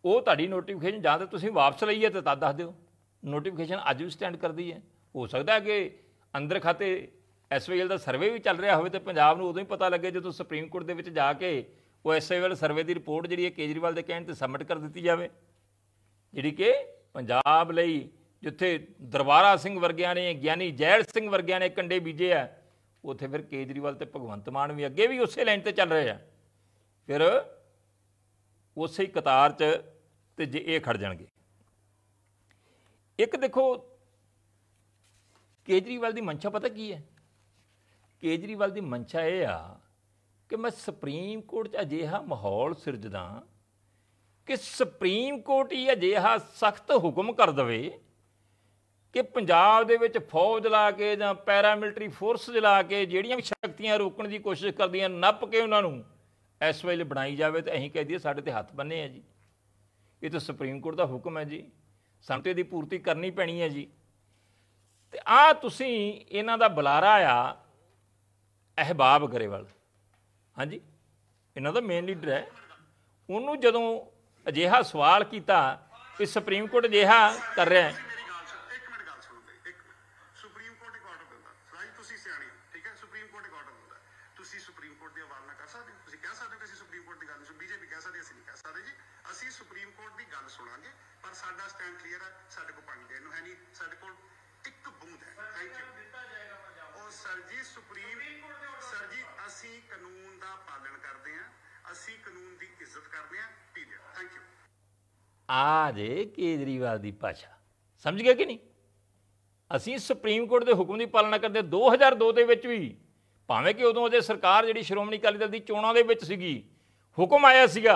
ਉਹ ਤੁਹਾਡੀ ਨੋਟੀਫਿਕੇਸ਼ਨ ਜਾਂ ਤਾਂ ਤੁਸੀਂ ਵਾਪਸ ਲਈਏ ਤੇ ਤਾਂ ਦੱਸ ਦਿਓ। ਨੋਟੀਫਿਕੇਸ਼ਨ ਅੱਜ ਵੀ ਸਟੈਂਡ ਕਰਦੀ ਹੈ। ਹੋ ਸਕਦਾ ਹੈ ਕਿ ਅੰਦਰ ਖਾਤੇ ਐਸਵੀਐਲ ਦਾ ਸਰਵੇ ਵੀ ਚੱਲ ਰਿਹਾ ਹੋਵੇ ਤੇ ਪੰਜਾਬ ਨੂੰ ਉਦੋਂ ਹੀ ਪਤਾ ਲੱਗੇ ਜਦੋਂ ਸੁਪਰੀਮ ਕੋਰਟ ਦੇ ਵਿੱਚ ਜਾ ਕੇ ਉਹ ਐਸਵੀਐਲ ਸਰਵੇ ਦੀ ਰਿਪੋਰਟ ਜਿਹੜੀ ਹੈ ਕੇਜਰੀਵਾਲ ਦੇ ਕਹਿਣ ਤੇ ਸਬਮਿਟ ਕਰ ਦਿੱਤੀ ਜਾਵੇ। ਜਿਹੜੀ ਕਿ ਪੰਜਾਬ ਲਈ ਜਿੱਥੇ ਦਰਬਾਰਾ ਸਿੰਘ ਵਰਗਿਆਂ ਨੇ, ਗਿਆਨੀ ਜੈਲ ਸਿੰਘ ਵਰਗਿਆਂ ਨੇ ਕੰਡੇ ਬੀਜੇ ਆ, ਉੱਥੇ ਫਿਰ ਕੇਜਰੀਵਾਲ ਤੇ ਭਗਵੰਤ ਮਾਨ ਵੀ ਅੱਗੇ ਵੀ ਉਸੇ ਲਾਈਨ ਤੇ ਚੱਲ ਰਹੇ ਆ। ਫਿਰ ਉਸੇ ਹੀ ਕਤਾਰ 'ਚ ਤੇ ਜੇ ਇਹ ਖੜ ਜਾਣਗੇ। ਇੱਕ ਦੇਖੋ, ਕੇਜਰੀਵਾਲ ਦੀ ਮਨਸ਼ਾ ਪਤਾ ਕੀ ਹੈ? ਕੇਜਰੀਵਾਲ ਦੀ ਮਨਸ਼ਾ ਇਹ ਆ ਕਿ ਮੈਂ ਸੁਪਰੀਮ ਕੋਰਟ 'ਚ ਅਜਿਹਾ ਮਾਹੌਲ ਸਿਰਜਦਾ ਕਿ ਸੁਪਰੀਮ ਕੋਰਟ ਹੀ ਅਜਿਹਾ ਸਖਤ ਹੁਕਮ ਕਰ ਦਵੇ ਕਿ ਪੰਜਾਬ ਦੇ ਵਿੱਚ ਫੌਜ ਲਾ ਕੇ ਜਾਂ ਪੈਰਾਮਿਲਟਰੀ ਫੋਰਸ ਲਾ ਕੇ ਜਿਹੜੀਆਂ ਵੀ ਸ਼ਕਤੀਆਂ ਰੋਕਣ ਦੀ ਕੋਸ਼ਿਸ਼ ਕਰਦੀਆਂ, ਨੱਪ ਕੇ ਉਹਨਾਂ ਨੂੰ, ਇਸ ਵੇਲੇ ਬਣਾਈ ਜਾਵੇ ਤੇ ਅਸੀਂ ਕਹਿ ਦਈਏ ਸਾਡੇ ਤੇ ਹੱਥ ਬੰਨੇ ਆ ਜੀ। ਇਹ ਤਾਂ ਸੁਪਰੀਮ ਕੋਰਟ ਦਾ ਹੁਕਮ ਹੈ ਜੀ। ਸਾਨੂੰ ਤੇ ਇਹਦੀ ਪੂਰਤੀ ਕਰਨੀ ਪੈਣੀ ਹੈ ਜੀ। ਤੇ ਆ ਤੁਸੀਂ ਇਹਨਾਂ ਦਾ ਬੁਲਾਰਾ ਆ ਅਹਿਬਾਬ ਗਰੇਵਾਲ। ਹਾਂਜੀ, ਇਹਨਾਂ ਦਾ ਮੇਨ ਲੀਡਰ ਹੈ। ਉਹਨੂੰ ਜਦੋਂ ਅਜਿਹਾ ਸਵਾਲ ਕੀਤਾ ਕਿ ਸੁਪਰੀਮ ਕੋਰਟ ਅਜਿਹਾ ਕਰ ਰਿਹਾ ਹੈ ਮੇਰੀ ਗੱਲ ਸੁਣ ਇੱਕ ਮਿੰਟ ਗੱਲ ਸੁਣੋ ਬਈ ਇੱਕ ਮਿੰਟ ਸੁਪਰੀਮ ਕੋਰਟ ਇੱਕ ਆਰਡਰ ਦਿੰਦਾ ਰਾਈ ਤੁਸੀਂ ਸਿਆਣੇ ਹੋ ਠੀਕ ਹੈ ਸੁਪਰੀਮ ਕੋਰਟ ਇੱਕ ਆਰਡਰ ਦਿੰਦਾ ਤੁਸੀਂ ਸੁਪਰੀਮ ਕੋਰਟ ਦੀ ਆਵਾਜ਼ ਕਰ ਸਕਦੇ ਹੋ ਤੁਸੀਂ ਕਹਿ ਸਕਦੇ ਹੋ ਕਿ ਅਸੀਂ ਸੁਪਰੀਮ ਕੋਰਟ ਦੀ ਗੱਲ ਨਹੀਂ ਬੀਜੇਪੀ ਕਹਿ ਸਕਦੀ ਅਸੀਂ ਨਹੀਂ ਕਹਿ ਸਕਦੇ ਜੀ ਅਸੀਂ ਸੁਪਰੀਮ ਕੋਰਟ ਦੀ ਗੱਲ ਸੁਣਾਂਗੇ ਪਰ ਸਾਡਾ ਸਟੈਂਡ ਕਲੀਅਰ ਹੈ ਸਾਡੇ ਕੋਲ ਪਾਣੀ ਦੇਣ ਨੂੰ ਹੈ ਨਹੀਂ? ਸਾਡੇ ਕੋਲ ਇੱਕ ਬੂੰਦ ਹੈ। ਥੈਂਕ ਯੂ ਉਹ sir ji supreme sir ji ਅਸੀਂ ਕਾਨੂੰਨ ਦਾ ਪਾਲਣ ਕਰਦੇ ਹਾਂ। ਅਸੀਂ ਕਾਨੂੰਨ ਦੀ ਇੱਜ਼ਤ ਕਰਦੇ ਹਾਂ। ਪੀਰੀਅਡ ਥੈਂਕ ਯੂ ਆ ਜੇ ਕੇਜਰੀਵਾਲ ਦੀ ਭਾਸ਼ਾ। ਸਮਝ ਗਏ ਕਿ ਨਹੀਂ? ਅਸੀਂ ਸੁਪਰੀਮ ਕੋਰਟ ਦੇ ਹੁਕਮ ਦੀ ਪਾਲਣਾ ਕਰਦੇ 2002 ਦੇ ਵਿੱਚ ਵੀ ਭਾਵੇਂ ਕਿ ਉਦੋਂ ਅਜੇ ਸਰਕਾਰ ਜਿਹੜੀ ਸ਼੍ਰੋਮਣੀ ਅਕਾਲੀ ਦਲ ਦੀ ਚੋਣਾਂ ਦੇ ਵਿੱਚ ਸੀਗੀ ਹੁਕਮ ਆਇਆ ਸੀਗਾ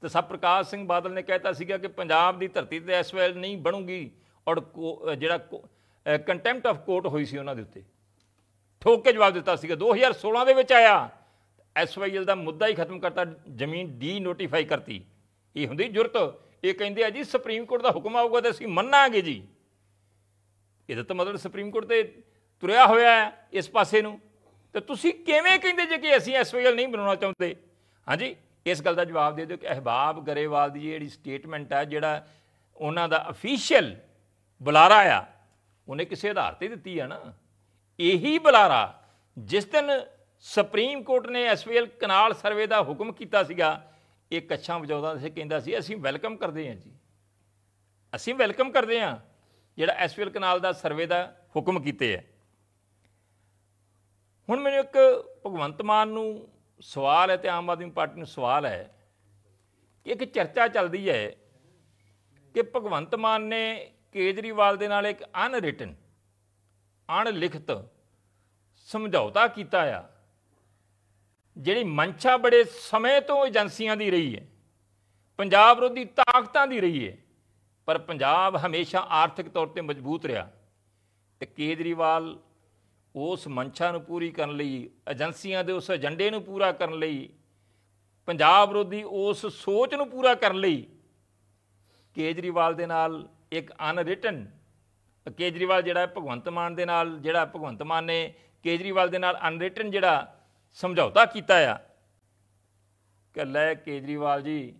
ਤੇ ਸਭ ਪ੍ਰਕਾਸ਼ ਸਿੰਘ ਬਾਦਲ ਨੇ ਕਹਿਤਾ ਸੀਗਾ ਕਿ ਪੰਜਾਬ ਦੀ ਧਰਤੀ ਤੇ ਇਸ ਵੇਲੇ ਨਹੀਂ ਬਣੂਗੀ ਔਰ ਕੋ- ਅ, ਜਿਹੜਾ ਕੰਟੈਂਪਟ ਆਫ ਕੋਰਟ ਹੋਈ ਸੀ ਉਹਨਾਂ ਦੇ ਉੱਤੇ। ਠੋਕ ਕੇ ਜਵਾਬ ਦਿੱਤਾ ਸੀਗਾ। 2016 ਦੇ ਵਿੱਚ ਆਇਆ। ਐਸਵਾਈਐਲ ਦਾ ਮੁੱਦਾ ਹੀ ਖਤਮ ਕਰਤਾ। ਜ਼ਮੀਨ ਡੀ ਨੋਟੀਫਾਈ ਕਰਤੀ। ਇਹ ਹੁੰਦੀ ਜੁਰਤ। ਇਹ ਕਹਿੰਦੇ ਆ ਜੀ ਸੁਪਰੀਮ ਕੋਰਟ ਦਾ ਹੁਕਮ ਆਊਗਾ ਤੇ ਅਸੀਂ ਮੰਨਾਂਗੇ ਜੀ। ਇਹਦਾ ਤਾਂ ਮਤਲਬ ਸੁਪਰੀਮ ਕੋਰਟ ਤੇ ਤੁਰਿਆ ਹੋਇਆ ਹੈ ਇਸ ਪਾਸੇ ਨੂੰ। ਤੇ ਤੁਸੀਂ ਕਿਵੇਂ ਕਹਿੰਦੇ ਜੇ ਕਿ ਅਸੀਂ ਐਸਵਾਈਐਲ ਨਹੀਂ ਬਣਾਉਣਾ ਚਾਹੁੰਦੇ? ਹਾਂਜੀ ਇਸ ਗੱਲ ਦਾ ਜਵਾਬ ਦੇ ਦਿਓ ਕਿ ਅਹਿਬਾਬ ਗਰੇਵਾਲ ਦੀ ਜਿਹੜੀ ਸਟੇਟਮੈਂਟ ਹੈ ਜਿਹੜਾ ਉਹਨਾਂ ਦਾ ਅਫੀਸ਼ੀਅਲ ਬੁਲਾਰਾ ਆ, ਉਹਨੇ ਕਿਸੇ ਆਧਾਰ ਤੇ ਦਿੱਤੀ ਆ ਨਾ। ਇਹੀ ਬੁਲਾਰਾ ਜਿਸ ਦਿਨ ਸੁਪਰੀਮ ਕੋਰਟ ਨੇ ਐਸਵੀਐਲ ਕਨਾਲ ਸਰਵੇ ਦਾ ਹੁਕਮ ਕੀਤਾ ਸੀਗਾ, ਇਹ ਕੱਛਾਂ ਵਜਾਉਂਦਾ ਸੀ, ਕਹਿੰਦਾ ਸੀ, ਅਸੀਂ ਵੈਲਕਮ ਕਰਦੇ ਹਾਂ ਜੀ। ਅਸੀਂ ਵੈਲਕਮ ਕਰਦੇ ਹਾਂ, ਜਿਹੜਾ ਐਸਵੀਐਲ ਕਨਾਲ ਦਾ ਸਰਵੇ ਦਾ ਹੁਕਮ ਕੀਤੇ ਹੈ ਹੁਣ ਮੈਨੂੰ ਇੱਕ ਭਗਵੰਤ ਮਾਨ ਨੂੰ ਸਵਾਲ ਹੈ ਤੇ ਆਮ ਆਦਮੀ ਪਾਰਟੀ ਨੂੰ ਸਵਾਲ ਹੈ ਕਿ ਇੱਕ ਚਰਚਾ ਚੱਲਦੀ ਹੈ ਕਿ ਭਗਵੰਤ ਮਾਨ ਨੇ ਕੇਜਰੀਵਾਲ ਦੇ ਨਾਲ ਇੱਕ ਅਨਰਿਟਨ ਅਣਲਿਖਤ ਸਮਝੌਤਾ ਕੀਤਾ ਆ, ਜਿਹੜੀ ਮਨਸ਼ਾ ਬੜੇ ਸਮੇਂ ਤੋਂ ਏਜੰਸੀਆਂ ਦੀ ਰਹੀ ਹੈ, ਪੰਜਾਬ ਵਿਰੋਧੀ ਤਾਕਤਾਂ ਦੀ ਰਹੀ ਹੈ, ਪਰ ਪੰਜਾਬ ਹਮੇਸ਼ਾ ਆਰਥਿਕ ਤੌਰ ਤੇ ਮਜ਼ਬੂਤ ਰਿਹਾ ਤੇ ਕੇਜਰੀਵਾਲ ਉਸ ਮੰਸ਼ਾ ਨੂੰ ਪੂਰੀ ਕਰਨ ਲਈ, ਏਜੰਸੀਆਂ ਦੇ ਉਸ ਏਜੰਡੇ ਨੂੰ ਪੂਰਾ ਕਰਨ ਲਈ, ਪੰਜਾਬ ਵਿਰੋਧੀ ਉਸ ਸੋਚ ਨੂੰ ਪੂਰਾ ਕਰਨ ਲਈ ਕੇਜਰੀਵਾਲ ਦੇ ਨਾਲ ਇੱਕ ਅਨਰਿਟਨ ਕੇਜਰੀਵਾਲ ਜਿਹੜਾ ਭਗਵੰਤ ਮਾਨ ਦੇ ਨਾਲ, ਜਿਹੜਾ ਭਗਵੰਤ ਮਾਨ ਨੇ ਕੇਜਰੀਵਾਲ ਦੇ ਨਾਲ ਅਨਰਿਟਨ ਜਿਹੜਾ ਸਮਝੌਤਾ ਕੀਤਾ ਆ। ਕਿ ਲੈ ਕੇਜਰੀਵਾਲ ਜੀ,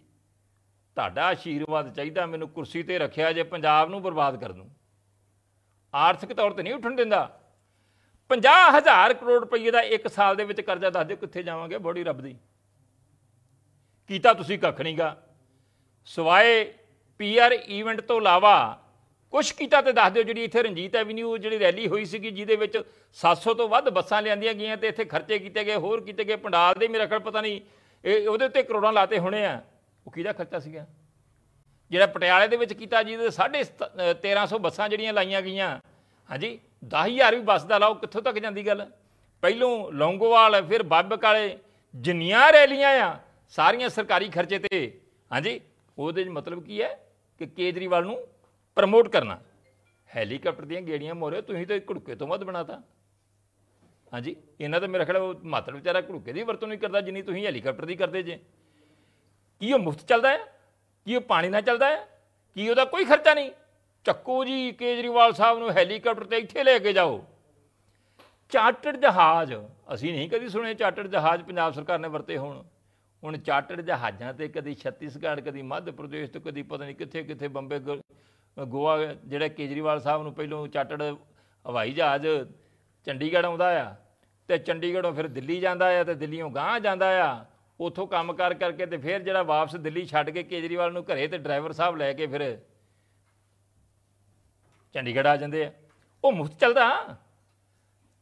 ਤੁਹਾਡਾ ਆਸ਼ੀਰਵਾਦ ਚਾਹੀਦਾ, ਮੈਨੂੰ ਕੁਰਸੀ ਤੇ ਰੱਖਿਆ ਜੇ ਪੰਜਾਬ ਨੂੰ ਬਰਬਾਦ ਕਰ ਦੂੰ ਆਰਥਿਕ ਤੌਰ ਤੇ ਨਹੀਂ ਉੱਠਣ ਦਿੰਦਾ। 50000 ਕਰੋੜ ਰੁਪਏ ਦਾ ਇੱਕ ਸਾਲ ਦੇ ਵਿੱਚ ਕਰਜ਼ਾ ਦੱਸ ਦਿਓ ਕਿੱਥੇ ਜਾਵਾਂਗੇ ਬੋੜੀ ਰੱਬ ਦੀ। ਕੀਤਾ ਤੁਸੀਂ ਕੱਖ ਨਹੀਂਗਾ ਸਵਾਏ ਪੀਆਰ ਇਵੈਂਟ ਤੋਂ ਇਲਾਵਾ ਕੁਝ ਕੀਤਾ ਤੇ ਦੱਸ ਦਿਓ, ਜਿਹੜੀ ਇੱਥੇ ਰਣਜੀਤ ਐਵਨਿਊ, ਜਿਹੜੀ ਰੈਲੀ ਹੋਈ ਸੀਗੀ, ਜਿਹਦੇ ਵਿੱਚ 700 ਤੋਂ ਵੱਧ ਬੱਸਾਂ ਲਿਆਂਦੀਆਂ ਗਈਆਂ ਤੇ ਇੱਥੇ ਖਰਚੇ ਕੀਤੇ ਗਏ, ਹੋਰ ਕੀਤੇ ਗਏ, ਪੰਡਾਲ ਦੇ ਮੇਰਾ ਖਿਆਲ ਪਤਾ ਨਹੀਂ ਇਹ ਉਹਦੇ ਉੱਤੇ ਕਰੋੜਾਂ ਲਾਤੇ ਹੋਣੇ ਆ। ਉਹ ਕਿਹਦਾ ਖਰਚਾ ਸੀਗਾ? ਜਿਹੜਾ ਪਟਿਆਲੇ ਦੇ ਵਿੱਚ ਕੀਤਾ, ਜਿਹਦੇ 1350 ਬੱਸਾਂ ਜਿਹੜੀਆਂ ਲਾਈਆਂ ਗਈਆਂ। ਹਾਂਜੀ 10000 ਵੀ ਬੱਸ ਦਾ ਲਾਓ, ਕਿੱਥੋਂ ਤੱਕ ਜਾਂਦੀ ਗੱਲ? ਪਹਿਲੋਂ ਲੌਂਗੋਵਾਲ, ਫਿਰ ਬੱਬਕ ਵਾਲੇ, ਜਿੰਨੀਆਂ ਰੈਲੀਆਂ ਆ, ਸਾਰੀਆਂ ਸਰਕਾਰੀ ਖਰਚੇ ਤੇ। ਹਾਂਜੀ, ਉਹਦੇ 'ਚ ਮਤਲਬ ਕੀ ਹੈ ਕਿ ਕੇਜਰੀਵਾਲ ਨੂੰ ਪ੍ਰਮੋਟ ਕਰਨਾ। ਹੈਲੀਕਾਪਟਰ ਦੀਆਂ ਗੇੜੀਆਂ ਮੋਰੇ, ਤੁਸੀਂ ਤਾਂ ਘੁੜਕੇ ਤੋਂ ਵੱਧ ਬਣਾਤਾ। ਹਾਂਜੀ, ਇਹਨਾਂ ਤਾਂ ਮੇਰਾ ਖਿਆਲ ਮਾਤਰ ਵਿਚਾਰਾ ਘੁੜਕੇ ਦੀ ਵਰਤੋਂ ਨਹੀਂ ਕਰਦਾ, ਜਿੰਨੀ ਤੁਸੀਂ ਹੈਲੀਕਾਪਟਰ ਦੀ ਕਰਦੇ ਜੇ। ਕੀ ਉਹ ਮੁਫਤ ਚੱਲਦਾ ਹੈ? ਕੀ ਉਹ ਪਾਣੀ ਨਾਲ ਚੱਲਦਾ ਹੈ? ਕੀ ਉਹਦਾ ਕੋਈ ਖਰਚਾ ਨਹੀਂ? ਚੱਕੋ ਜੀ, ਕੇਜਰੀਵਾਲ ਸਾਹਿਬ ਨੂੰ ਹੈਲੀਕਾਪਟਰ ਤੇ ਇੱਥੇ ਲੈ ਕੇ ਜਾਓ। ਚਾਰਟਰਡ ਜਹਾਜ਼, ਅਸੀਂ ਨਹੀਂ ਕਦੀ ਸੁਣੇ ਚਾਰਟਰਡ ਜਹਾਜ਼ ਪੰਜਾਬ ਸਰਕਾਰ ਨੇ ਵਰਤੇ ਹੋਣ। ਹੁਣ ਚਾਰਟਰਡ ਜਹਾਜ਼ਾਂ ਤੇ ਕਦੀ ਛੱਤੀਸਗੜ੍ਹ, ਕਦੀ ਮੱਧ ਪ੍ਰਦੇਸ਼ ਤੋਂ ਕਦੀ ਪਤਾ ਨਹੀਂ ਕਿੱਥੇ ਕਿੱਥੇ ਬੰਬੇ ਗ- ਗੋਆ, ਜਿਹੜਾ ਕੇਜਰੀਵਾਲ ਸਾਹਿਬ ਨੂੰ ਪਹਿਲੋਂ ਚਾਰਟਰਡ ਹਵਾਈ ਜਹਾਜ਼ ਚੰਡੀਗੜ੍ਹ ਆਉਂਦਾ ਆ, ਤੇ ਚੰਡੀਗੜ੍ਹੋਂ ਫਿਰ ਦਿੱਲੀ ਜਾਂਦਾ ਆ ਤੇ ਦਿੱਲੀੋਂ ਗਾਂਹ ਜਾਂਦਾ ਆ। ਉਥੋਂ ਕੰਮ ਕਰ ਕਰਕੇ ਤੇ ਫਿਰ ਜਿਹੜਾ ਵਾਪਸ ਦਿੱਲੀ ਛੱਡ ਕੇ ਕੇਜਰੀਵਾਲ ਨੂੰ ਘਰੇ ਤੇ ਡਰਾਈਵਰ ਸਾਹਿਬ ਲੈ ਕੇ ਫਿਰ ਚੰਡੀਗੜ੍ਹ ਆ ਜਾਂਦੇ ਆ। ਉਹ ਮੁਫਤ ਚੱਲਦਾ।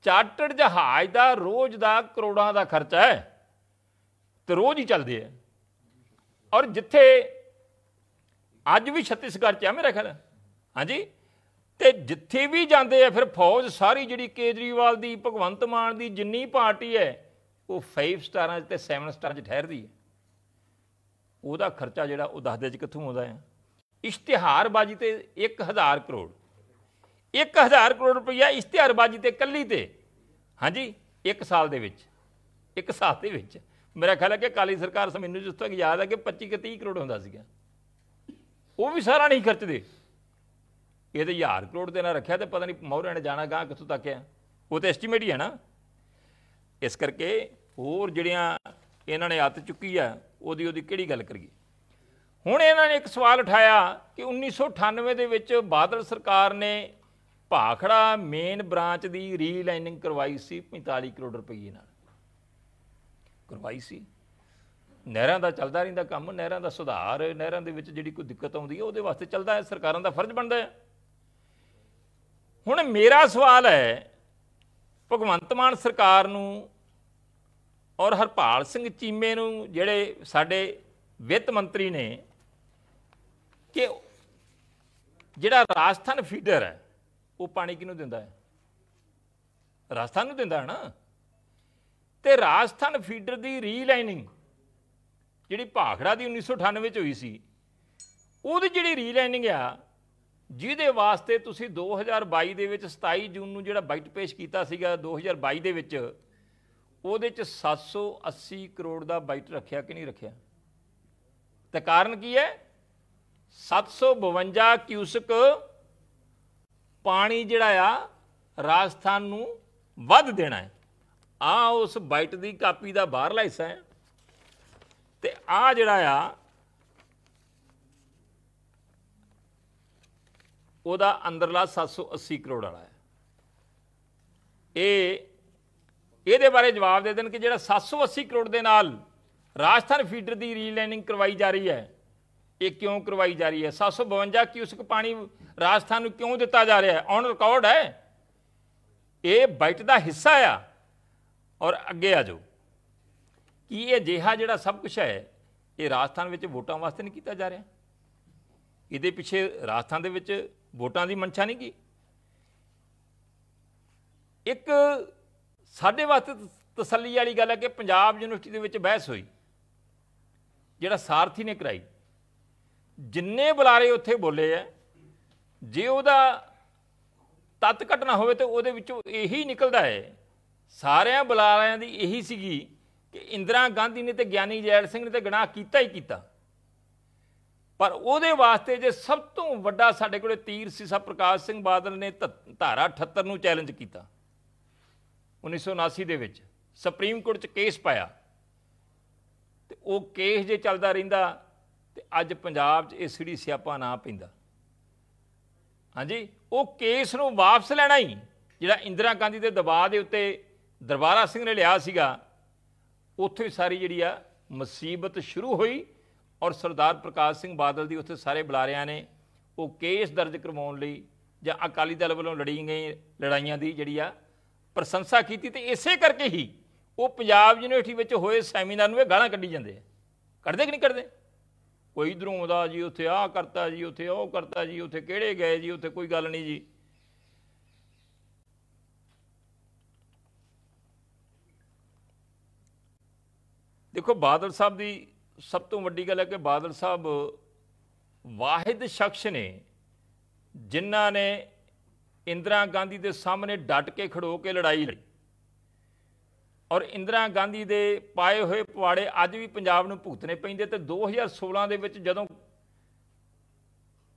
ਚਾਰਟਰਡ ਜਹਾਜ਼ ਦਾ ਰੋਜ਼ ਦਾ ਕਰੋੜਾਂ ਦਾ ਖਰਚਾ ਹੈ। ਤੇ ਰੋਜ਼ ਹੀ ਚੱਲਦੇ ਆ। ਔਰ ਜਿੱਥੇ ਅੱਜ ਵੀ ਛੱਤੀਸਗੜ੍ਹ ਚ ਆ ਮੇਰਾ ਖਿਆਲ। ਹਾਂਜੀ? ਤੇ ਜਿੱਥੇ ਵੀ ਜਾਂਦੇ ਆ ਫਿਰ ਫੌਜ ਸਾਰੀ ਜਿਹੜੀ ਕੇਜਰੀਵਾਲ ਦੀ, ਭਗਵੰਤ ਮਾਨ ਦੀ ਜਿੰਨੀ ਪਾਰਟੀ ਹੈ, ਉਹ 5 ਸਟਾਰਾਂ 'ਚ ਤੇ 7 ਸਟਾਰਾਂ 'ਚ ਠਹਿਰਦੀ ਹੈ। ਉਹਦਾ ਖਰਚਾ ਜਿਹੜਾ ਉਹ ਦੱਸਦੇ 'ਚ ਕਿੱਥੋਂ ਆਉਂਦਾ ਹੈ। ਇਸ਼ਤਿਹਾਰਬਾਜ਼ੀ ਤੇ 1000 ਕਰੋੜ। 1000 ਕਰੋੜ ਰੁਪਈਆ ਇਸ਼ਤਿਹਾਰਬਾਜ਼ੀ ਤੇ ਕੱਲੀ ਤੇ। ਹਾਂਜੀ, ਇੱਕ ਸਾਲ ਦੇ ਵਿੱਚ। ਇੱਕ ਸਾਲ ਦੇ ਵਿੱਚ। ਮੇਰਾ ਖਿਆਲ ਹੈ ਕਿ ਕਾਲੀ ਸਰਕਾਰ ਸ ਮੈਨੂੰ ਜਿਸ ਤੱਕ ਯਾਦ ਹੈ ਕਿ 25 ਕਿ 30 ਕਰੋੜ ਹੁੰਦਾ ਸੀਗਾ। ਉਹ ਵੀ ਸਾਰਾ ਨਹੀਂ ਖਰਚਦੇ। ਇਹ ਤੇ 1000 ਕਰੋੜ ਦੇ ਨਾਲ ਰੱਖਿਆ ਤੇ ਪਤਾ ਨਹੀਂ ਮੌਰਿਆਂ ਨੇ ਜਾਣਾ ਗਾਂ ਕਿੱਥੋਂ ਤੱਕ ਹੈ ਉਹ ਤੇ ਐਸਟੀਮੇਟ ਹੀ ਹੈ ਨਾ। ਇਸ ਕਰਕੇ ਹੋਰ ਜਿਹੜੀਆਂ ਇਹਨਾਂ ਨੇ ਅੱਤ ਚੁੱਕੀ ਆ, ਉਹਦੀ ਉਹਦੀ ਕਿਹੜੀ ਗੱਲ ਕਰੀਏ? ਹੁਣ ਇਹਨਾਂ ਨੇ ਇੱਕ ਸਵਾਲ ਉਠਾਇਆ ਕਿ 1998 ਦੇ ਵਿੱਚ ਬਾਦਲ ਸਰਕਾਰ ਨੇ ਭਾਖੜਾ ਮੇਨ ਬ੍ਰਾਂਚ ਦੀ ਰੀਲਾਈਨਿੰਗ ਕਰਵਾਈ ਸੀ 45 ਕਰੋੜ ਰੁਪਏ ਨਾਲ। ਕਰਵਾਈ ਸੀ। ਨਹਿਰਾਂ ਦਾ ਚੱਲਦਾ ਰਹਿੰਦਾ ਕੰਮ, ਨਹਿਰਾਂ ਦਾ ਸੁਧਾਰ, ਨਹਿਰਾਂ ਦੇ ਵਿੱਚ ਜਿਹੜੀ ਕੋਈ ਦਿੱਕਤ ਆਉਂਦੀ ਹੈ, ਉਹਦੇ ਵਾਸਤੇ ਚੱਲਦਾ ਹੈ, ਸਰਕਾਰਾਂ ਦਾ ਫਰਜ਼ ਬਣਦਾ ਹੈ। ਹੁਣ ਮੇਰਾ ਸਵਾਲ ਹੈ, ਭਗਵੰਤ ਮਾਨ ਸਰਕਾਰ ਨੂੰ ਔਰ ਹਰਪਾਲ ਸਿੰਘ ਚੀਮੇ ਨੂੰ, ਜਿਹੜੇ ਸਾਡੇ ਵਿੱਤ ਮੰਤਰੀ ਨੇ, ਕਿ ਜਿਹੜਾ ਰਾਜਸਥਾਨ ਫੀਡਰ ਹੈ ਉਹ ਪਾਣੀ ਕਿਹਨੂੰ ਦਿੰਦਾ ਹੈ? ਰਾਜਸਥਾਨ ਨੂੰ ਦਿੰਦਾ ਹੈ ਨਾ? ਤੇ ਰਾਜਸਥਾਨ ਫੀਡਰ ਦੀ ਰੀਲਾਈਨਿੰਗ ਜਿਹੜੀ ਭਾਖੜਾ ਦੀ 1998 ਚ ਹੋਈ ਸੀ, ਉਹਦੀ ਜਿਹੜੀ ਰੀਲਾਈਨਿੰਗ ਆ, ਜਿਹਦੇ ਵਾਸਤੇ ਤੁਸੀਂ 2022 ਦੇ ਵਿੱਚ 27 ਜੂਨ ਨੂੰ ਜਿਹੜਾ ਬਾਈਟ ਪੇਸ਼ ਕੀਤਾ ਸੀਗਾ 2022 ਦੇ ਵਿੱਚ, ਉਹਦੇ ਚ 780 ਕਰੋੜ ਦਾ ਬਾਈਟ ਰੱਖਿਆ ਕਿ ਨਹੀਂ ਰੱਖਿਆ? ਤਾਂ ਕਾਰਨ ਕੀ ਹੈ? 752 ਕਿਊਸਕ ਪਾਣੀ ਜਿਹੜਾ ਆ, ਰਾਜਸਥਾਨ ਨੂੰ ਵੱਧ ਦੇਣਾ ਹੈ। ਆ ਉਸ ਬਾਈਟ ਦੀ ਕਾਪੀ ਦਾ ਬਾਹਰਲਾ ਹਿੱਸਾ ਹੈ। ਤੇ ਆ ਜਿਹੜਾ ਆ, ਉਹਦਾ ਅੰਦਰਲਾ 780 ਕਰੋੜ ਵਾਲਾ ਹੈ। ਇਹ, ਇਹਦੇ ਬਾਰੇ ਜਵਾਬ ਦੇ ਦੇਣ ਕਿ ਜਿਹੜਾ 780 ਕਰੋੜ ਦੇ ਨਾਲ ਰਾਜਸਥਾਨ ਫੀਡਰ ਦੀ ਰੀਲਾਈਨਿੰਗ ਕਰਵਾਈ ਜਾ ਰਹੀ ਹੈ ਇਹ ਕਿਉਂ ਕਰਵਾਈ ਜਾ ਰਹੀ ਹੈ? 752 ਕਿਊਸਕ ਪਾਣੀ ਰਾਜਸਥਾਨ ਨੂੰ ਕਿਉਂ ਦਿੱਤਾ ਜਾ ਰਿਹਾ ਹੈ? ਔਨ ਰਿਕਾਰਡ ਹੈ। ਇਹ ਬਾਈਟ ਦਾ ਹਿੱਸਾ ਆ ਔਰ ਅੱਗੇ ਆ ਜਾਓ। ਕੀ ਇਹ ਜਿਹਾ ਜਿਹੜਾ ਸਭ ਕੁਝ ਹੈ, ਇਹ ਰਾਜਸਥਾਨ ਵਿੱਚ ਵੋਟਾਂ ਵਾਸਤੇ ਨਹੀਂ ਕੀਤਾ ਜਾ ਰਿਹਾ? ਇਹਦੇ ਪਿੱਛੇ ਰਾਜਸਥਾਨ ਦੇ ਵਿੱਚ ਵੋਟਾਂ ਦੀ ਮਨਸ਼ਾ ਨਹੀਂ ਕੀ? ਇੱਕ ਸਾਡੇ ਵਾਸਤੇ ਤਸੱਲੀ ਵਾਲੀ ਗੱਲ ਹੈ ਕਿ ਪੰਜਾਬ ਯੂਨੀਵਰਸਿਟੀ ਦੇ ਵਿੱਚ ਬਹਿਸ ਹੋਈ। ਜਿਹੜਾ ਸਾਰਥੀ ਨੇ ਕਰਾਈ। ਜਿੰਨੇ ਬੁਲਾਰੇ ਉੱਥੇ ਬੋਲੇ ਆ ਜੇ ਉਹਦਾ ਤਤ ਘਟਨਾ ਹੋਵੇ ਤੇ ਉਹਦੇ ਵਿੱਚੋਂ ਇਹੀ ਨਿਕਲਦਾ ਹੈ ਸਾਰਿਆਂ ਬੁਲਾਰਿਆਂ ਦੀ ਇਹੀ ਸੀਗੀ ਕਿ ਇੰਦਰਾ ਗਾਂਧੀ ਨੇ ਤੇ ਗਿਆਨੀ ਜੈਲ ਸਿੰਘ ਨੇ ਤੇ ਗੁਨਾਹ ਕੀਤਾ ਹੀ ਕੀਤਾ। ਪਰ ਉਹਦੇ ਵਾਸਤੇ ਜੇ ਸਭ ਤੋਂ ਵੱਡਾ ਸਾਡੇ ਕੋਲੇ ਤੀਰ ਸੀ ਸਾ ਪ੍ਰਕਾਸ਼ ਸਿੰਘ ਬਾਦਲ ਨੇ ਧ- ਧਾਰਾ 78 ਨੂੰ ਚੈਲੰਜ ਕੀਤਾ। 1979 ਦੇ ਵਿੱਚ ਸੁਪਰੀਮ ਕੋਰਟ 'ਚ ਕੇਸ ਪਾਇਆ। ਤੇ ਉਹ ਕੇਸ ਜੇ ਚੱਲਦਾ ਰਹਿੰਦਾ ਤੇ ਅੱਜ ਪੰਜਾਬ 'ਚ ਇਹ ਸਿੜੀ ਸਿਆਪਾ ਨਾ ਪੈਂਦਾ। ਹਾਂਜੀ? ਉਹ ਕੇਸ ਨੂੰ ਵਾਪਸ ਲੈਣਾ ਹੀ। ਜਿਹੜਾ ਇੰਦਰਾ ਗਾਂਧੀ ਦੇ ਦਬਾਅ ਦੇ ਉੱਤੇ ਦਰਬਾਰਾ ਸਿੰਘ ਨੇ ਲਿਆ ਸੀਗਾ, ਉੱਥੇ ਹੀ ਸਾਰੀ ਜਿਹੜੀ ਆ ਮੁਸੀਬਤ ਸ਼ੁਰੂ ਹੋਈ ਔਰ ਸਰਦਾਰ ਪ੍ਰਕਾਸ਼ ਸਿੰਘ ਬਾਦਲ ਦੀ ਉੱਥੇ ਸਾਰੇ ਬੁਲਾਰਿਆਂ ਨੇ ਉਹ ਕੇਸ ਦਰਜ ਕਰਵਾਉਣ ਲਈ ਜਾਂ ਅਕਾਲੀ ਦਲ ਵੱਲੋਂ ਲੜੀ ਗਈ ਲੜਾਈਆਂ ਦੀ ਜਿਹੜੀ ਆ ਪ੍ਰਸ਼ੰਸਾ ਕੀਤੀ ਤੇ ਇਸੇ ਕਰਕੇ ਹੀ ਉਹ ਪੰਜਾਬ ਯੂਨੀਵਰਸਿਟੀ ਵਿੱਚ ਹੋਏ ਸੈਮੀਨਾਰ ਨੂੰ ਇਹ ਗਾਲਾਂ ਕੱਢੀ ਜਾਂਦੇ ਆ। ਕੱਢਦੇ ਕਿ ਨਹੀਂ ਕੱਢਦੇ? ਕੋਈ ਇਧਰੋਂ ਆਉਂਦਾ ਜੀ, ਉੱਥੇ ਆਹ ਕਰਤਾ ਜੀ, ਉੱਥੇ ਉਹ ਕਰਤਾ ਜੀ, ਉੱਥੇ ਕਿਹੜੇ ਗਏ ਜੀ, ਉੱਥੇ ਕੋਈ ਗੱਲ ਨਹੀਂ ਜੀ। ਦੇਖੋ, ਬਾਦਲ ਸਾਹਿਬ ਦੀ ਸਭ ਤੋਂ ਵੱਡੀ ਗੱਲ ਹੈ ਕਿ ਬਾਦਲ ਸਾਹਿਬ ਵਾਹਿਦ ਸ਼ਖਸ ਨੇ, ਜਿਨ੍ਹਾਂ ਨੇ ਇੰਦਰਾ ਗਾਂਧੀ ਦੇ ਸਾਹਮਣੇ ਡਟ ਕੇ ਖੜੋ ਕੇ ਲੜਾਈ ਲੜੀ। ਔਰ ਇੰਦਰਾ ਗਾਂਧੀ ਦੇ ਪਾਏ ਹੋਏ ਪਵਾੜੇ ਅੱਜ ਵੀ ਪੰਜਾਬ ਨੂੰ ਭੁਗਤਣੇ ਪੈਂਦੇ ਤੇ 2016 ਦੇ ਵਿੱਚ ਜਦੋਂ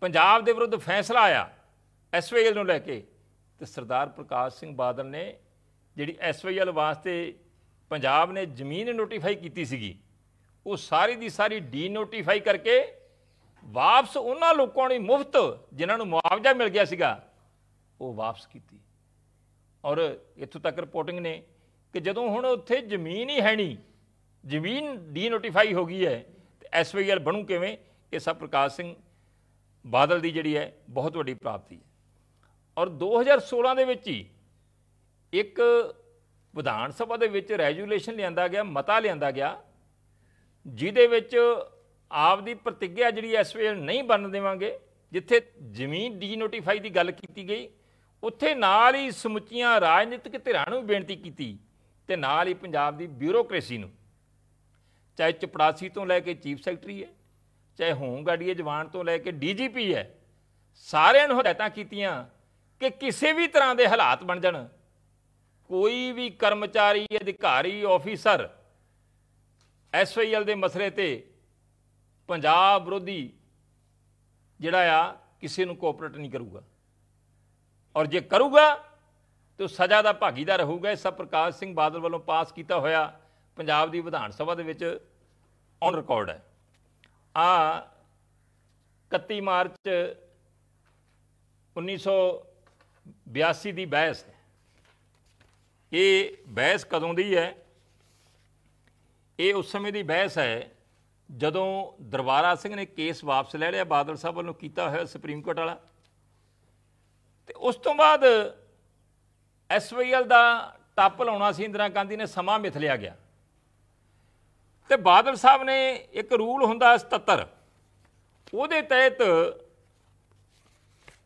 ਪੰਜਾਬ ਦੇ ਵਿਰੁੱਧ ਫੈਸਲਾ ਆਇਆ ਐਸਵਾਈਐਲ ਨੂੰ ਲੈ ਕੇ, ਤੇ ਸਰਦਾਰ ਪ੍ਰਕਾਸ਼ ਸਿੰਘ ਬਾਦਲ ਨੇ ਜਿਹੜੀ ਐਸਵਾਈਐਲ ਵਾਸਤੇ ਪੰਜਾਬ ਨੇ ਜ਼ਮੀਨ ਨੋਟੀਫਾਈ ਕੀਤੀ ਸੀਗੀ, ਉਹ ਸਾਰੀ ਦੀ ਸਾਰੀ ਡੀ ਨੋਟੀਫਾਈ ਕਰਕੇ ਵਾਪਸ ਉਹਨਾਂ ਲੋਕਾਂ ਨੂੰ ਮੁਫਤ ਜਿਨ੍ਹਾਂ ਨੂੰ ਮੁਆਵਜ਼ਾ ਮਿਲ ਗਿਆ ਸੀਗਾ, ਉਹ ਵਾਪਸ ਕੀਤੀ। ਔਰ ਇੱਥੋਂ ਤੱਕ ਰਿਪੋਰਟਿੰਗ ਨੇ ਕਿ ਜਦੋਂ ਹੁਣ ਉੱਥੇ ਜ਼ਮੀਨ ਹੀ ਹੈ ਨਹੀਂ, ਜ਼ਮੀਨ ਡੀ ਨੋਟੀਫਾਈ ਹੋ ਗਈ ਹੈ, ਤੇ ਐਸਵਾਈਐਲ ਬਣੂ ਕਿਵੇਂ? ਇਹ ਸਭ ਪ੍ਰਕਾਸ਼ ਸਿੰਘ ਬਾਦਲ ਦੀ ਜਿਹੜੀ ਹੈ, ਬਹੁਤ ਵੱਡੀ ਪ੍ਰਾਪਤੀ ਹੈ। ਔਰ 2016 ਦੇ ਵਿੱਚ ਹੀ ਇੱਕ ਵਿਧਾਨ ਸਭਾ ਦੇ ਵਿੱਚ ਰੈਜੂਲੇਸ਼ਨ ਲਿਆਂਦਾ ਗਿਆ, ਮਤਾ ਲਿਆਂਦਾ ਗਿਆ, ਜਿਹਦੇ ਵਿੱਚ ਆਪ ਦੀ ਪ੍ਰਤੀਗਿਆ ਜਿਹੜੀ ਐਸਵਾਈਐਲ ਨਹੀਂ ਬਣ ਦੇਵਾਂਗੇ, ਜਿੱਥੇ ਜ਼ਮੀਨ ਡੀ ਨੋਟੀਫਾਈ ਦੀ ਗੱਲ ਕੀਤੀ ਗਈ, ਉੱਥੇ ਨਾਲ ਹੀ ਸਮੁੱਚੀਆਂ ਰਾਜਨੀਤਿਕ ਧਿਰਾਂ ਨੂੰ ਬੇਨਤੀ ਕੀਤੀ ਤੇ ਨਾਲ ਹੀ ਪੰਜਾਬ ਦੀ ਬਿਊਰੋਕ੍ਰੇਸੀ ਨੂੰ। ਚਾਹੇ ਚਪੜਾਸੀ ਤੋਂ ਲੈ ਕੇ ਚੀਫ ਸੈਕਟਰੀ ਹੈ, ਚਾਹੇ ਹੋਮਗਾਰਡੀਏ ਜਵਾਨ ਤੋਂ ਲੈ ਕੇ ਡੀਜੀਪੀ ਹੈ, ਸਾਰਿਆਂ ਨੂੰ ਹਦਾਇਤਾਂ ਕੀਤੀਆਂ ਕਿ ਕਿਸੇ ਵੀ ਤਰ੍ਹਾਂ ਦੇ ਹਾਲਾਤ ਬਣ ਜਾਣ। ਕੋਈ ਵੀ ਕਰਮਚਾਰੀ, ਅਧਿਕਾਰੀ ਆਫੀਸਰ ਐਸਵਾਈਐਲ ਦੇ ਮਸਲੇ ਤੇ ਪੰਜਾਬ ਵਿਰੋਧੀ ਜਿਹੜਾ ਆ, ਕਿਸੇ ਨੂੰ ਕੋਆਪਰੇਟ ਨਹੀਂ ਕਰੂਗਾ। ਔਰ ਜੇ ਕਰੂਗਾ ਤੇ ਸਜ਼ਾ ਦਾ ਭਾਗੀਦਾਰ ਹੋਊਗਾ। ਇਹ ਸਭ ਪ੍ਰਕਾਸ਼ ਸਿੰਘ ਬਾਦਲ ਵੱਲੋਂ ਪਾਸ ਕੀਤਾ ਹੋਇਆ ਪੰਜਾਬ ਦੀ ਵਿਧਾਨ ਸਭਾ ਦੇ ਵਿੱਚ ਔਨ ਰਿਕਾਰਡ ਹੈ। ਆ 31 ਮਾਰਚ 1982 ਦੀ ਬਹਿਸ ਇਹ ਬਹਿਸ ਕਦੋਂ ਦੀ ਹੈ? ਇਹ ਉਸ ਸਮੇਂ ਦੀ ਬਹਿਸ ਹੈ ਜਦੋਂ ਦਰਬਾਰਾ ਸਿੰਘ ਨੇ ਕੇਸ ਵਾਪਸ ਲੈ ਲਿਆ, ਬਾਦਲ ਸਾਹਿਬ ਵੱਲੋਂ ਕੀਤਾ ਹੋਇਆ ਸੁਪਰੀਮ ਕੋਰਟ ਵਾਲਾ। ਤੇ ਉਸ ਤੋਂ ਬਾਅਦ ਐਸਵਾਈਐਲ ਦਾ ਟੱਪ ਲਾਉਣਾ ਸੀ ਇੰਦਰਾ ਗਾਂਧੀ ਨੇ, ਸਮਾਂ ਮਿਥ ਲਿਆ ਗਿਆ। ਤੇ ਬਾਦਲ ਸਾਹਿਬ ਨੇ ਇੱਕ ਰੂਲ ਹੁੰਦਾ 77 ਉਹਦੇ ਤਹਿਤ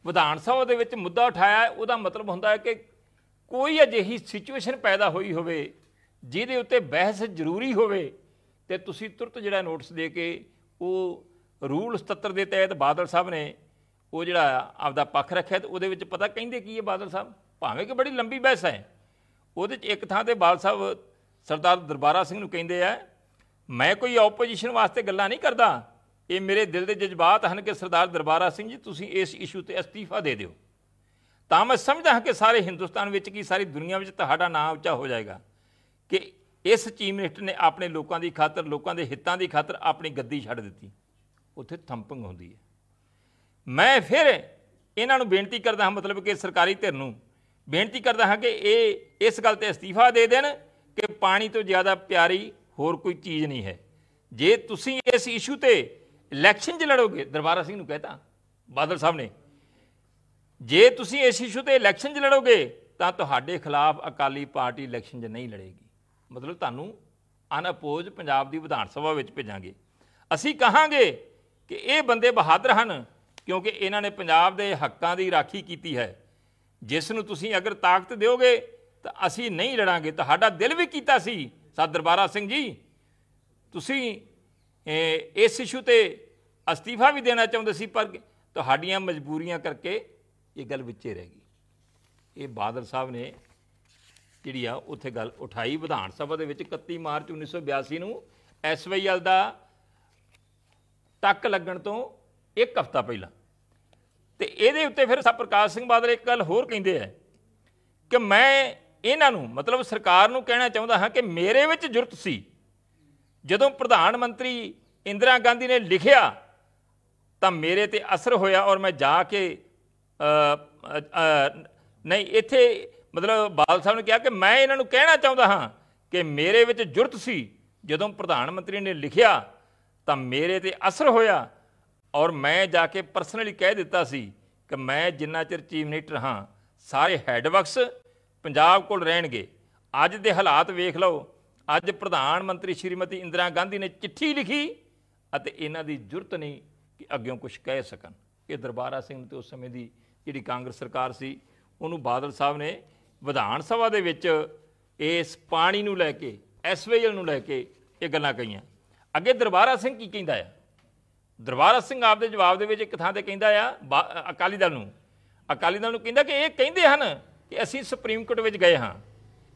ਵਿਧਾਨ ਸਭਾ ਦੇ ਵਿੱਚ ਮੁੱਦਾ ਉਠਾਇਆ ਉਹਦਾ ਮਤਲਬ ਹੁੰਦਾ ਹੈ ਕਿ ਕੋਈ ਅਜਿਹੀ ਸਿਚੁਏਸ਼ਨ ਪੈਦਾ ਹੋਈ ਹੋਵੇ, ਜਿਹਦੇ ਉੱਤੇ ਬਹਿਸ ਜ਼ਰੂਰੀ ਹੋਵੇ, ਤੇ ਤੁਸੀਂ ਤੁਰਤ ਜਿਹੜਾ ਨੋਟਿਸ ਦੇ ਕੇ ਉਹ ਰੂਲ 77 ਦੇ ਤਹਿਤ ਬਾਦਲ ਸਾਹਿਬ ਨੇ ਉਹ ਜਿਹੜਾ ਆਪਦਾ ਪੱਖ ਰੱਖਿਆ ਤੇ ਉਹਦੇ ਵਿੱਚ ਪਤਾ ਕਹਿੰਦੇ ਕੀ ਹੈ ਬਾਦਲ ਸਾਹਿਬ? ਭਾਵੇਂ ਕਿ ਬੜੀ ਲੰਬੀ ਬਹਿਸ ਹੈ। ਉਹਦੇ 'ਚ ਇੱਕ ਥਾਂ ਤੇ ਬਾਲ ਸਾਹਿਬ ਸਰਦਾਰ ਦਰਬਾਰਾ ਸਿੰਘ ਨੂੰ ਕਹਿੰਦੇ ਆ, ਮੈਂ ਕੋਈ ਆਪੋਜੀਸ਼ਨ ਵਾਸਤੇ ਗੱਲਾਂ ਨਹੀਂ ਕਰਦਾ। ਇਹ ਮੇਰੇ ਦਿਲ ਦੇ ਜਜ਼ਬਾਤ ਹਨ ਕਿ ਸਰਦਾਰ ਦਰਬਾਰਾ ਸਿੰਘ ਜੀ, ਤੁਸੀਂ ਇਸ ਇਸ਼ੂ ਤੇ ਅਸਤੀਫਾ ਦੇ ਦਿਓ। ਤਾਂ ਮੈਂ ਸਮਝਦਾ ਹਾਂ ਕਿ ਸਾਰੇ ਹਿੰਦੁਸਤਾਨ ਵਿੱਚ ਕੀ ਸਾਰੀ ਦੁਨੀਆ ਵਿੱਚ ਤੁਹਾਡਾ ਨਾਮ ਉੱਚਾ ਹੋ ਜਾਏਗਾ ਕਿ ਇਸ ਚੀਫ ਮਿਨਿਸਟਰ ਨੇ ਆਪਣੇ ਲੋਕਾਂ ਦੀ ਖਾਤਰ, ਲੋਕਾਂ ਦੇ ਹਿੱਤਾਂ ਦੀ ਖਾਤਰ ਆਪਣੀ ਗੱਦੀ ਛੱਡ ਦਿੱਤੀ। ਉੱਥੇ ਥੰਪਿੰਗ ਹੁੰਦੀ ਹੈ। ਮੈਂ ਫਿਰ ਇਹਨਾਂ ਨੂੰ ਬੇਨਤੀ ਕਰਦਾ ਹਾਂ ਮਤਲਬ ਕਿ ਸਰਕਾਰੀ ਧਿਰ ਨੂੰ ਬੇਨਤੀ ਕਰਦਾ ਹਾਂ ਕਿ ਇਹ, ਇਸ ਗੱਲ ਤੇ ਅਸਤੀਫਾ ਦੇ ਦੇਣ ਕਿ ਪਾਣੀ ਤੋਂ ਜ਼ਿਆਦਾ ਪਿਆਰੀ ਹੋਰ ਕੋਈ ਚੀਜ਼ ਨਹੀਂ ਹੈ। ਜੇ ਤੁਸੀਂ ਇਸ ਇਸ਼ੂ ਤੇ ਇਲੈਕਸ਼ਨ 'ਚ ਲੜੋਗੇ, ਦਰਬਾਰਾ ਸਿੰਘ ਨੂੰ ਕਹਤਾ, ਬਾਦਲ ਸਾਹਿਬ ਨੇ, ਜੇ ਤੁਸੀਂ ਇਸ ਇਸ਼ੂ ਤੇ ਇਲੈਕਸ਼ਨ 'ਚ ਲੜੋਗੇ, ਤਾਂ ਤੁਹਾਡੇ ਖਿਲਾਫ ਅਕਾਲੀ ਪਾਰਟੀ ਇਲੈਕਸ਼ਨ 'ਚ ਨਹੀਂ ਲੜੇਗੀ। ਮਤਲਬ ਤੁਹਾਨੂੰ ਅਨਅਪੋਜ਼ ਪੰਜਾਬ ਦੀ ਵਿਧਾਨ ਸਭਾ ਵਿੱਚ ਭੇਜਾਂਗੇ। ਅਸੀਂ ਕਹਾਂਗੇ ਕਿ ਇਹ ਬੰਦੇ ਬਹਾਦਰ ਹਨ, ਕਿਉਂਕਿ ਇਹਨਾਂ ਨੇ ਪੰਜਾਬ ਦੇ ਹੱਕਾਂ ਦੀ ਰਾਖੀ ਕੀਤੀ ਹੈ। ਜਿਸ ਨੂੰ ਤੁਸੀਂ ਅਗਰ ਤਾਕਤ ਦਿਓਗੇ, ਤਾਂ ਅਸੀਂ ਨਹੀਂ ਲੜਾਂਗੇ। ਤੁਹਾਡਾ ਦਿਲ ਵੀ ਕੀਤਾ ਸੀ ਸਾਧ ਦਰਬਾਰਾ ਸਿੰਘ ਜੀ। ਤੁਸੀਂ ਇਸ ਇਸ਼ੂ ਤੇ ਅਸਤੀਫਾ ਵੀ ਦੇਣਾ ਚਾਹੁੰਦੇ ਸੀ, ਪਰ ਤੁਹਾਡੀਆਂ ਮਜਬੂਰੀਆਂ ਕਰਕੇ ਇਹ ਗੱਲ ਵਿੱਚੇ ਰਹਿ ਗਈ। ਇਹ ਬਾਦਲ ਸਾਹਿਬ ਨੇ ਜਿਹੜੀ ਆ, ਉੱਥੇ ਗੱਲ ਉਠਾਈ ਵਿਧਾਨ ਸਭਾ ਦੇ ਵਿੱਚ 31 ਮਾਰਚ 1982 ਨੂੰ ਐਸਵਾਈਐਲ ਦਾ ਟੱਕ ਲੱਗਣ ਤੋਂ ਇੱਕ ਹਫ਼ਤਾ ਪਹਿਲਾਂ। ਤੇ ਇਹਦੇ ਉੱਤੇ ਫਿਰ ਸਭ ਪ੍ਰਕਾਸ਼ ਸਿੰਘ ਬਾਦਲ ਇੱਕ ਗੱਲ ਹੋਰ ਕਹਿੰਦੇ ਆ ਕਿ ਮੈਂ ਇਹਨਾਂ ਨੂੰ, ਮਤਲਬ ਸਰਕਾਰ ਨੂੰ ਕਹਿਣਾ ਚਾਹੁੰਦਾ ਹਾਂ ਕਿ ਮੇਰੇ ਵਿੱਚ ਜ਼ਰੂਰਤ ਸੀ। ਜਦੋਂ ਪ੍ਰਧਾਨ ਮੰਤਰੀ ਇੰਦਰਾ ਗਾਂਧੀ ਨੇ ਲਿਖਿਆ, ਤਾਂ ਮੇਰੇ ਤੇ ਅਸਰ ਹੋਇਆ ਔਰ ਮੈਂ ਜਾ ਕੇ ਨਹੀਂ, ਇੱਥੇ ਮਤਲਬ ਬਾਲ ਸਾਹਿਬ ਨੇ ਕਿਹਾ ਕਿ ਮੈਂ ਇਹਨਾਂ ਨੂੰ ਕਹਿਣਾ ਚਾਹੁੰਦਾ ਹਾਂ ਕਿ ਮੇਰੇ ਵਿੱਚ ਜ਼ਰੂਰਤ ਸੀ। ਜਦੋਂ ਪ੍ਰਧਾਨ ਮੰਤਰੀ ਨੇ ਲਿਖਿਆ, ਤਾਂ ਮੇਰੇ ਤੇ ਅਸਰ ਹੋਇਆ ਔਰ ਮੈਂ ਜਾ ਕੇ ਪਰਸਨਲੀ ਕਹਿ ਦਿੱਤਾ ਸੀ ਕਿ ਮੈਂ ਜਿੰਨਾ ਚਿਰ ਚੀਫ ਮਿਨਿਸਟਰ ਹਾਂ, ਸਾਰੇ ਹੈਡਵਰਕਸ ਪੰਜਾਬ ਕੋਲ ਰਹਿਣਗੇ। ਅੱਜ ਦੇ ਹਾਲਾਤ ਵੇਖ ਲਓ। ਅੱਜ ਪ੍ਰਧਾਨ ਮੰਤਰੀ ਸ਼੍ਰੀਮਤੀ ਇੰਦਰਾ ਗਾਂਧੀ ਨੇ ਚਿੱਠੀ ਲਿਖੀ ਅਤੇ ਇਹਨਾਂ ਦੀ ਜ਼ਰੂਰਤ ਨਹੀਂ ਕਿ ਅੱਗਿਓਂ ਕੁਝ ਕਹਿ ਸਕਣ। ਇਹ ਦਰਬਾਰਾ ਸਿੰਘ ਤੇ ਉਸ ਸਮੇਂ ਦੀ ਜਿਹੜੀ ਕਾਂਗਰਸ ਸਰਕਾਰ ਸੀ, ਉਹਨੂੰ ਬਾਦਲ ਸਾਹਿਬ ਨੇ ਵਿਧਾਨ ਸਭਾ ਦੇ ਵਿੱਚ ਇਸ ਪਾਣੀ ਨੂੰ ਲੈ ਕੇ ਐਸਵੇਲ ਨੂੰ ਲੈ ਕੇ ਇਹ ਗੱਲਾਂ ਕਹੀਆਂ। ਅੱਗੇ ਦਰਬਾਰਾ ਸਿੰਘ ਕੀ ਕਹਿੰਦਾ ਆ? ਦਰਬਾਰਾ ਸਿੰਘ ਆਪ ਦੇ ਜਵਾਬ ਦੇ ਵਿੱਚ ਇੱਕ ਥਾਂ ਤੇ ਕਹਿੰਦਾ ਆ, ਬਾ- ਅਕਾਲੀ ਦਲ ਨੂੰ। ਅਕਾਲੀ ਦਲ ਨੂੰ ਕਹਿੰਦਾ ਕਿ ਇਹ ਕਹਿੰਦੇ ਹਨ ਕਿ ਅਸੀਂ ਸੁਪਰੀਮ ਕੋਰਟ ਵਿੱਚ ਗਏ ਹਾਂ।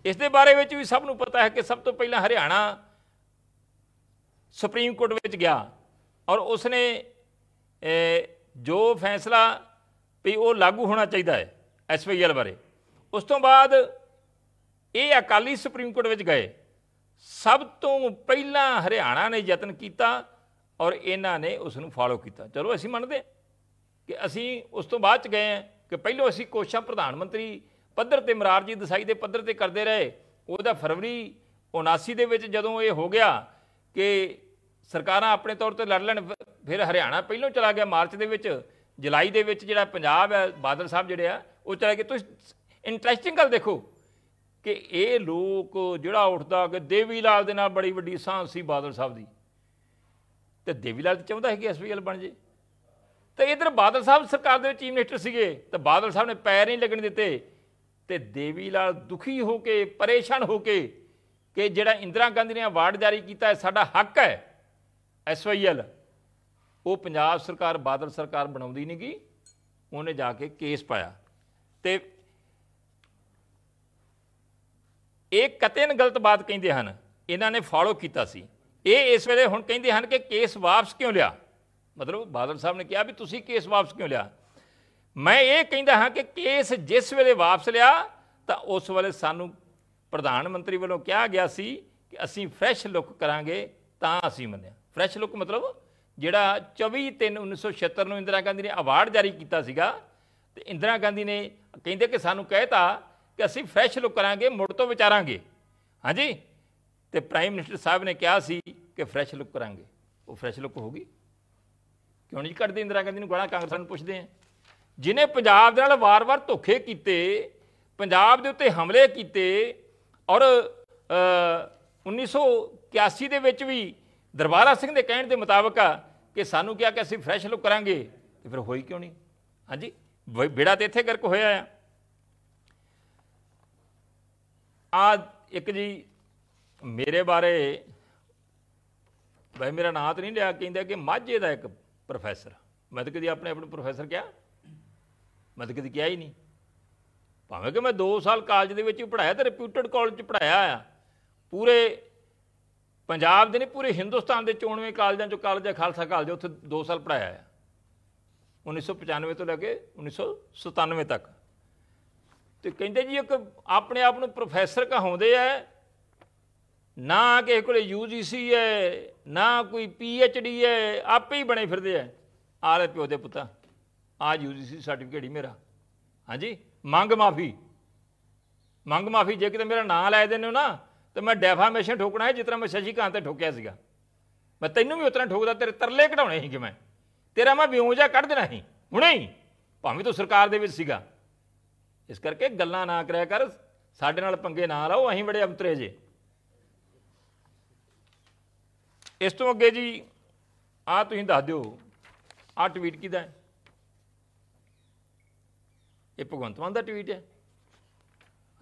ਇਸ ਦੇ ਬਾਰੇ ਵਿੱਚ ਵੀ ਸਭ ਨੂੰ ਪਤਾ ਹੈ ਕਿ ਸਭ ਤੋਂ ਪਹਿਲਾਂ ਹਰਿਆਣਾ ਸੁਪਰੀਮ ਕੋਰਟ ਵਿੱਚ ਗਿਆ ਔਰ ਉਸਨੇ ਜੋ ਫੈਸਲਾ ਵੀ ਉਹ ਲਾਗੂ ਹੋਣਾ ਚਾਹੀਦਾ ਹੈ ਐਸਪੀਐਲ ਬਾਰੇ, ਉਸ ਤੋਂ ਬਾਅਦ ਇਹ ਅਕਾਲੀ ਸੁਪਰੀਮ ਕੋਰਟ ਵਿੱਚ ਗਏ। ਸਭ ਤੋਂ ਪਹਿਲਾਂ ਹਰਿਆਣਾ ਨੇ ਯਤਨ ਕੀਤਾ ਔਰ ਇਹਨਾਂ ਨੇ ਉਸ ਨੂੰ ਫਾਲੋ ਕੀਤਾ। ਚਲੋ ਅਸੀਂ ਮੰਨਦੇ ਹਾਂ ਕਿ ਅਸੀਂ ਉਸ ਤੋਂ ਬਾਅਦ ਚ ਗਏ ਹਾਂ ਕਿ ਪਹਿਲੋਂ ਅਸੀਂ ਕੋਸ਼ਾਂ ਪ੍ਰਧਾਨ ਮੰਤਰੀ ਪੱਧਰ ਤੇ ਮਰਾਰਜੀ ਦਸਾਈ ਦੇ ਪੱਧਰ ਤੇ ਕਰਦੇ ਰਹੇ। ਉਹਦਾ ਫਰਵਰੀ 79 ਦੇ ਵਿੱਚ ਜਦੋਂ ਇਹ ਹੋ ਗਿਆ ਕਿ ਸਰਕਾਰਾਂ ਆਪਣੇ ਤੌਰ ਤੇ ਲੜ ਲੈਣ, ਫਿਰ ਹਰਿਆਣਾ ਪਹਿਲੋਂ ਚਲਾ ਗਿਆ ਮਾਰਚ ਦੇ ਵਿੱਚ। ਜੁਲਾਈ ਦੇ ਵਿੱਚ ਜਿਹੜਾ ਪੰਜਾਬ ਹੈ, ਬਾਦਲ ਸਾਹਿਬ ਜਿਹੜੇ ਆ, ਉਹ ਚਲਾ ਗਏ। ਤੁਸੀਂ ਇੰਟਰਸਟਿੰਗ ਗੱਲ ਦੇਖੋ ਕਿ ਇਹ ਲੋਕ ਜਿਹੜਾ ਉੱਠਦਾ ਕਿ ਦੇਵੀ ਲਾਲ ਦੇ ਨਾਲ ਬੜੀ ਵੱਡੀ ਸਾਂਝ ਸੀ ਬਾਦਲ ਸਾਹਿਬ ਦੀ। ਤੇ ਦੇਵੀ ਲਾਲ ਤਾਂ ਚਾਹੁੰਦਾ ਹੈ ਕਿ ਐਸਪੀਐਲ ਬਣ ਜੇ। ਤੇ ਇਧਰ ਬਾਦਲ ਸਾਹਿਬ ਸਰਕਾਰ ਦੇ ਵਿੱਚ ਚੀਫ ਮਿਨਿਸਟਰ ਸੀਗੇ, ਤੇ ਬਾਦਲ ਸਾਹਿਬ ਨੇ ਪੈਰ ਨਹੀਂ ਲੱਗਣ ਦਿੱਤੇ। ਤੇ ਦੇਵੀ ਲਾਲ ਦੁਖੀ ਹੋ ਕੇ, ਪਰੇਸ਼ਾਨ ਹੋ ਕੇ ਕਿ ਜਿਹੜਾ ਇੰਦਰਾ ਗਾਂਧੀ ਨੇ ਅਵਾਰਡ ਜਾਰੀ ਕੀਤਾ ਹੈ, ਸਾਡਾ ਹੱਕ ਹੈ ਐਸਵਾਈਐਲ ਉਹ ਪੰਜਾਬ ਸਰਕਾਰ, ਬਾਦਲ ਸਰਕਾਰ ਬਣਾਉਂਦੀ ਨਹੀਂ ਗਈ ਉਹਨੇ ਜਾ ਕੇ ਕੇਸ ਪਾਇਆ। ਤੇ ਇਹ ਕਤਨ ਗਲਤ ਬਾਤ ਕਹਿੰਦੇ ਹਨ। ਇਹਨਾਂ ਨੇ ਫਾਲੋ ਕੀਤਾ ਸੀ। ਇਹ ਇਸ ਵੇਲੇ ਹੁਣ ਕਹਿੰਦੇ ਹਨ ਕਿ ਕੇਸ ਵਾਪਸ ਕਿਉਂ ਲਿਆ? ਮਤਲਬ ਬਾਦਲ ਸਾਹਿਬ ਨੇ ਕਿਹਾ ਵੀ ਤੁਸੀਂ ਕੇਸ ਵਾਪਸ ਕਿਉਂ ਲਿਆ? ਮੈਂ ਇਹ ਕਹਿੰਦਾ ਹਾਂ ਕਿ ਕੇਸ ਜਿਸ ਵੇਲੇ ਵਾਪਸ ਲਿਆ, ਤਾਂ ਉਸ ਵੇਲੇ ਸਾਨੂੰ ਪ੍ਰਧਾਨ ਮੰਤਰੀ ਵੱਲੋਂ ਕਿਹਾ ਗਿਆ ਸੀ ਕਿ ਅਸੀਂ ਫਰੈਸ਼ ਲੁੱਕ ਕਰਾਂਗੇ, ਤਾਂ ਅਸੀਂ ਮੰਨਿਆ। ਫਰੈਸ਼ ਲੁੱਕ ਮਤਲਬ ਜਿਹੜਾ 24 3 1976 ਨੂੰ ਇੰਦਰਾ ਗਾਂਧੀ ਨੇ ਅਵਾਰਡ ਜਾਰੀ ਕੀਤਾ ਸੀਗਾ, ਤੇ ਇੰਦਰਾ ਗਾਂਧੀ ਨੇ ਕਹਿੰਦੇ ਕਿ ਸਾਨੂੰ ਕਹਿਤਾ ਕਿ ਅਸੀਂ ਫਰੈਸ਼ ਲੁੱਕ ਕਰਾਂਗੇ, ਮੁੜ ਤੋਂ ਵਿਚਾਰਾਂਗੇ। ਹਾਂਜੀ? ਤੇ ਪ੍ਰਾਈਮ ਮਿਨਿਸਟਰ ਸਾਹਿਬ ਨੇ ਕਿਹਾ ਸੀ ਕਿ ਫਰੈਸ਼ ਲੁੱਕ ਕਰਾਂਗੇ। ਉਹ ਫਰੈਸ਼ ਲੁੱਕ ਹੋ ਗਈ ਕਿਉਂ ਨਹੀਂ ਕੱਢਦੇ ਇੰਦਰਾ ਗਾਂਧੀ ਨੂੰ ਗਾਲਾਂ? ਕਾਂਗਰਸ ਨੂੰ ਪੁੱਛਦੇ ਆ। ਜਿਨੇ ਪੰਜਾਬ ਦੇ ਨਾਲ ਵਾਰ-ਵਾਰ ਧੋਖੇ ਕੀਤੇ ਪੰਜਾਬ ਦੇ ਉੱਤੇ ਹਮਲੇ ਕੀਤੇ ਔਰ ਅ, 1981 ਦੇ ਵਿੱਚ ਵੀ ਦਰਬਾਰਾ ਸਿੰਘ ਦੇ ਕਹਿਣ ਦੇ ਮੁਤਾਬਕ ਆ ਕਿ ਸਾਨੂੰ ਕਿਹਾ ਕਿ ਅਸੀਂ ਫਰੈਸ਼ ਲੁੱਕ ਕਰਾਂਗੇ ਤੇ ਫਿਰ ਹੋਈ ਕਿਉਂ ਨਹੀਂ? ਹਾਂਜੀ ਵ- ਬੇੜਾ ਤੇ ਇੱਥੇ ਗਰਕ ਹੋਇਆ ਆ। ਆ ਇੱਕ ਜੀ ਮੇਰੇ ਬਾਰੇ ਬਈ ਮੇਰਾ ਨਾਂ ਤਾਂ ਨਹੀਂ ਲਿਆ ਕਹਿੰਦਾ ਕਿ ਮਾਝੇ ਦਾ ਇੱਕ ਪ੍ਰੋਫੈਸਰ ਮੈਂ ਤਾਂ ਕਦੀ ਆਪਣੇ ਆਪ ਨੂੰ ਪ੍ਰੋਫੈਸਰ ਕਿਹਾ? ਮੈਂ ਤਾਂ ਕਦੀ ਕਿਹਾ ਹੀ ਨਹੀਂ। ਭਾਵੇਂ ਕਿ ਮੈਂ 2 ਸਾਲ ਕਾਲਜ ਦੇ ਵਿੱਚ ਹੀ ਪੜਾਇਆ ਤੇ ਰਿਪਿਊਟਡ ਕਾਲਜ 'ਚ ਪੜਾਇਆ ਆ। ਪੂਰੇ ਪੰਜਾਬ ਦੇ ਨਹੀਂ, ਪੂਰੇ ਹਿੰਦੁਸਤਾਨ ਦੇ 94 ਕਾਲਜਾਂ 'ਚੋਂ ਕਾਲਜ ਹੈ ਖਾਲਸਾ ਕਾਲਜ ਉੱਥੇ 2 ਸਾਲ ਪੜਾਇਆ ਆ। 1995 ਤੋਂ ਲੈ ਕੇ 1997 ਤੱਕ। ਤੇ ਕਹਿੰਦੇ ਜੀ ਇੱਕ ਆਪਣੇ ਆਪ ਨੂੰ ਪ੍ਰੋਫੈਸਰ ਕਹਾਉਂਦੇ ਆ ਨਾ ਕਿਸੇ ਕੋਲੇ ਯੂਜੀਸੀ ਹੈ, ਨਾ ਕੋਈ ਪੀਐਚਡੀ ਹੈ, ਆਪੇ ਹੀ ਬਣੇ ਫਿਰਦੇ ਆ। ਆਲੇ ਪਿਓ ਦੇ ਪੁੱਤਾ, ਆ ਯੂਜੀਸੀ ਸਰਟੀਫਿਕੇਟ ਹੀ ਮੇਰਾ। ਹਾਂਜੀ, ਮੰਗ ਮਾਫੀ। ਮੰਗ ਮਾਫੀ, ਜੇ ਕਿਤੇ ਮੇਰਾ ਨਾਂ ਲੈ ਦਿੰਦੇ ਹੋ ਨਾ, ਤੇ ਮੈਂ ਡੈਫਾਮੇਸ਼ਨ ਠੋਕਣਾ ਹੈ, ਜਿਸ ਤਰ੍ਹਾਂ ਮੈਂ ਸ਼ਸ਼ੀ ਕਾਂਤ ਤੇ ਠੋਕਿਆ ਸੀਗਾ। ਮੈਂ ਤੈਨੂੰ ਵੀ ਉਤਰਾ ਠੋਕਦਾ, ਤੇਰੇ ਤਰਲੇ ਕਢਾਉਣੇ ਸੀ ਕਿ ਮੈਂ। ਤੇਰਾ ਮੈਂ ਵਿਉਂ ਜਾ ਕੱਢ ਦੇਣਾ ਸੀ, ਹੁਣੇ ਹੀ। ਭਾਵੇਂ ਤੂੰ ਸਰਕਾਰ ਦੇ ਵਿੱਚ ਸੀਗਾ। ਇਸ ਕਰਕੇ ਗੱਲਾਂ ਨਾ ਕਰਿਆ ਕਰ, ਸਾਡੇ ਨਾਲ ਪੰਗੇ ਨਾ ਲਾਓ, ਅਸੀਂ ਬੜੇ ਅੰਤਰੇ ਜੇ ਇਸ ਤੋਂ ਅੱਗੇ ਜੀ ਆ ਤੁਸੀਂ ਦੱਸ ਦਿਓ ਆ ਟਵੀਟ ਕਿਹਦਾ ਹੈ? ਇਹ ਭਗਵੰਤ ਮਾਨ ਦਾ ਟਵੀਟ ਹੈ।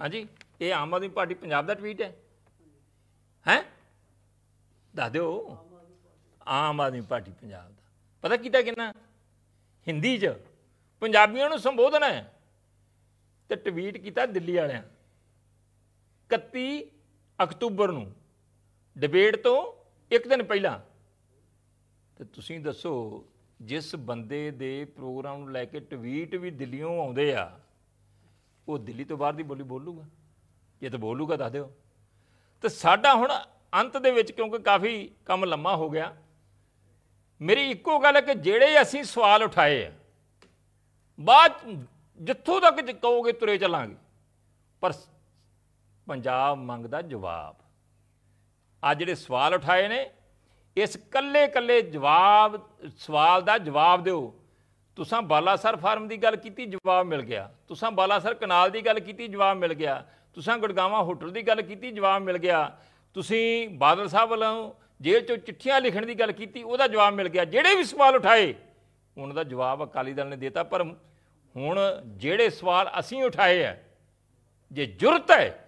ਹਾਂਜੀ, ਇਹ ਆਮ ਆਦਮੀ ਪਾਰਟੀ ਪੰਜਾਬ ਦਾ ਟਵੀਟ ਹੈ। ਹੈ? ਦੱਸ ਦਿਓ। ਆਮ ਆਦਮੀ ਪਾਰਟੀ ਪੰਜਾਬ ਦਾ। ਪਤਾ ਕੀਤਾ ਕਿੰਨਾ ਹਿੰਦੀ 'ਚ। ਪੰਜਾਬੀਆਂ ਨੂੰ ਸੰਬੋਧਨ ਹੈ। ਤੇ ਟਵੀਟ ਕੀਤਾ ਦਿੱਲੀ ਵਾਲਿਆਂ। 31 ਅਕਤੂਬਰ ਨੂੰ। ਡਿਬੇਟ ਤੋਂ ਇੱਕ ਦਿਨ ਪਹਿਲਾਂ। ਤੇ ਤੁਸੀਂ ਦੱਸੋ, ਜਿਸ ਬੰਦੇ ਦੇ ਪ੍ਰੋਗਰਾਮ ਨੂੰ ਲੈ ਕੇ ਟਵੀਟ ਵੀ ਦਿੱਲੀੋਂ ਆਉਂਦੇ ਆ, ਉਹ ਦਿੱਲੀ ਤੋਂ ਬਾਹਰ ਦੀ ਬੋਲੀ ਬੋਲੂਗਾ ਜੇ ਤਾਂ ਬੋਲੂਗਾ ਦੱਸ ਦਿਓ। ਤੇ ਸਾਡਾ ਹੁਣ ਅੰਤ ਦੇ ਵਿੱਚ, ਕਿਉਂਕਿ ਕਾਫੀ ਕੰਮ ਲੰਮਾ ਹੋ ਗਿਆ, ਮੇਰੀ ਇੱਕੋ ਗੱਲ ਹੈ ਕਿ ਜਿਹੜੇ ਅਸੀਂ ਸਵਾਲ ਉਠਾਏ ਆ, ਬਾਅਦ ਜਿੱਥੋਂ ਤੱਕ ਕਹੋਗੇ ਤੁਰੇ ਚੱਲਾਂਗੇ, ਪਰ ਸ- ਪੰਜਾਬ ਮੰਗਦਾ ਜਵਾਬ। ਆ ਜਿਹੜੇ ਸਵਾਲ ਉਠਾਏ ਨੇ, ਇਸ ਕੱਲੇ ਕੱਲੇ ਜਵਾਬ, ਸਵਾਲ ਦਾ ਜਵਾਬ ਦਿਓ। ਤੁਸੀਂ ਬਾਲਾਸਰ ਫਾਰਮ ਦੀ ਗੱਲ ਕੀਤੀ, ਜਵਾਬ ਮਿਲ ਗਿਆ। ਤੁਸੀਂ ਬਾਲਾਸਰ ਕਨਾਲ ਦੀ ਗੱਲ ਕੀਤੀ, ਜਵਾਬ ਮਿਲ ਗਿਆ। ਤੁਸੀਂ ਗੁੜਗਾਵਾਂ ਹੋਟਲ ਦੀ ਗੱਲ ਕੀਤੀ, ਜਵਾਬ ਮਿਲ ਗਿਆ। ਤੁਸੀਂ ਬਾਦਲ ਸਾਹਿਬ ਵੱਲੋਂ ਜੇਲ੍ਹ ਚੋਂ ਚਿੱਠੀਆਂ ਲਿਖਣ ਦੀ ਗੱਲ ਕੀਤੀ, ਉਹਦਾ ਜਵਾਬ ਮਿਲ ਗਿਆ। ਜਿਹੜੇ ਵੀ ਸਵਾਲ ਉਠਾਏ, ਉਹਨਾਂ ਦਾ ਜਵਾਬ ਅਕਾਲੀ ਦਲ ਨੇ ਦਿੱਤਾ, ਪਰ ਹੁਣ ਜਿਹੜੇ ਸਵਾਲ ਅਸੀਂ ਉਠਾਏ ਆ ਜੇ ਜੁਰਤ ਹੈ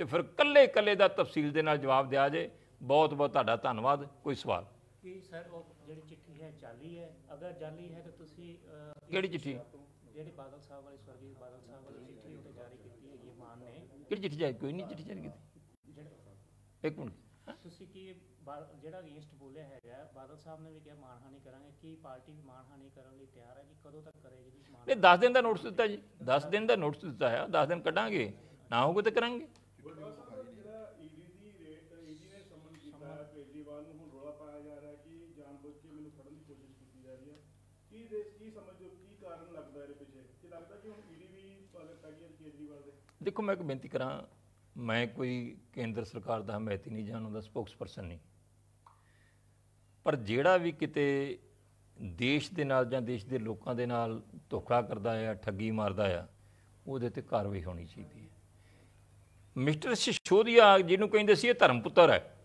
ਤੇ ਫਿਰ ਕੱਲੇ ਕੱਲੇ ਦਾ ਤਫਸੀਲ ਦੇ ਨਾਲ ਜਵਾਬ ਦਿਆ ਜੇ। ਬਹੁਤ ਬਹੁਤ ਤੁਹਾਡਾ ਧੰਨਵਾਦ। ਕੋਈ ਸਵਾਲ? ਕਿ ਸਰ ਉਹ ਜਿਹੜੀ ਚਿੱਠੀ ਹੈ ਜਾਲੀ ਹੈ? ਅਗਰ ਜਾਲੀ ਹੈ ਤਾਂ ਤੁਸੀਂ ਕਿਹੜੀ ਚਿੱਠੀ? ਜਿਹੜੀ ਬਾਦਲ ਸਾਹਿਬ ਵਾਲੀ ਸਵਰਗੀ ਬਾਦਲ ਸਾਹਿਬ ਵਾਲੀ ਚਿੱਠੀ ਉਹ ਜਾਰੀ ਕੀਤੀ ਹੈ ਮਾਨ ਨੇ। ਕਿਹੜੀ ਚਿੱਠੀ ਜਾਰੀ? ਕੋਈ ਨਹੀਂ ਚਿੱਠੀ ਜਾਰੀ ਕੀਤੀ। ਜਿਹੜੇ ਇੱਕ ਮਿੰਟ। ਤੁਸੀਂ ਕੀ ਜਿਹੜਾ ਅਗੇਂਸਟ ਬੋਲਿਆ ਹੈਗਾ ਬਾਦਲ ਸਾਹਿਬ ਨੇ ਵੀ ਕਿਹਾ ਮਾਨਹਾਨੀ ਕਰਾਂਗੇ। ਕੀ ਪਾਰਟੀ ਵੀ ਮਾਨਹਾਨੀ ਕਰਨ ਲਈ ਤਿਆਰ ਹੈ ਕਿ ਕਦੋਂ ਤੱਕ ਕਰੇਗੀ ਜੀ ਮਾਨ ਇਹ 10 ਦਿਨ ਦਾ ਨੋਟਿਸ ਦਿੱਤਾ ਜੀ। 10 ਦਿਨ ਦਾ ਨੋਟਿਸ ਦਿੱਤਾ ਹੈ। 10 ਦਿਨ ਕੱਢਾਂਗੇ। ਨਾ ਹੋਊਗਾ ਤਾਂ ਕਰਾਂਗੇ ਜਿਹੜਾ ਈਡੀ ਦੀ ਰੇਟ ਈਡੀ ਨੇ ਸਮਨ ਕੀਤਾ ਹੈ ਕੇਜਰੀਵਾਲ ਨੂੰ ਹੁਣ ਰੋਲਾ ਪਾਇਆ ਜਾ ਰਿਹਾ ਹੈ ਕਿ ਜਾਣਬੁੱਝ ਕੇ ਮੈਨੂੰ ਫੜਨ ਦੀ ਕੋਸ਼ਿਸ਼ ਕੀਤੀ ਜਾ ਰਹੀ ਹੈ ਕੀ ਦੇ ਕੀ ਸਮਝਦੇ ਹੋ ਕੀ ਕਾਰਨ ਲੱਗਦਾ ਇਹਦੇ ਪਿੱਛੇ? ਕਿ ਲੱਗਦਾ ਕਿ ਹੁਣ ਈਡੀ ਵੀ ਪਾਲਕ ਪੈ ਗਈ ਕੇਜਰੀਵਾਲ ਦੇ? ਦੇਖੋ, ਮੈਂ ਇੱਕ ਬੇਨਤੀ ਕਰਾਂ, ਮੈਂ ਕੋਈ ਕੇਂਦਰ ਸਰਕਾਰ ਦਾ ਹਮਾਇਤੀ ਨਹੀਂ ਜਾਂ ਉਹਦਾ ਸਪੋਕਸਪਰਸਨ ਨਹੀਂ। ਪਰ ਜਿਹੜਾ ਵੀ ਕਿਤੇ ਦੇਸ਼ ਦੇ ਨਾਲ ਜਾਂ ਦੇਸ਼ ਦੇ ਲੋਕਾਂ ਦੇ ਨਾਲ ਧੋਖਾ ਕਰਦਾ ਆ, ਠੱਗੀ ਮਾਰਦਾ ਆ, ਉਹਦੇ ਤੇ ਕਾਰਵਾਈ ਹੋਣੀ ਚਾਹੀਦੀ ਹੈ। ਮਿਸਟਰ ਸਿਸੋਦੀਆ ਜਿਹਨੂੰ ਕਹਿੰਦੇ ਸੀ, ਇਹ ਧਰਮ ਪੁੱਤਰ ਹੈ।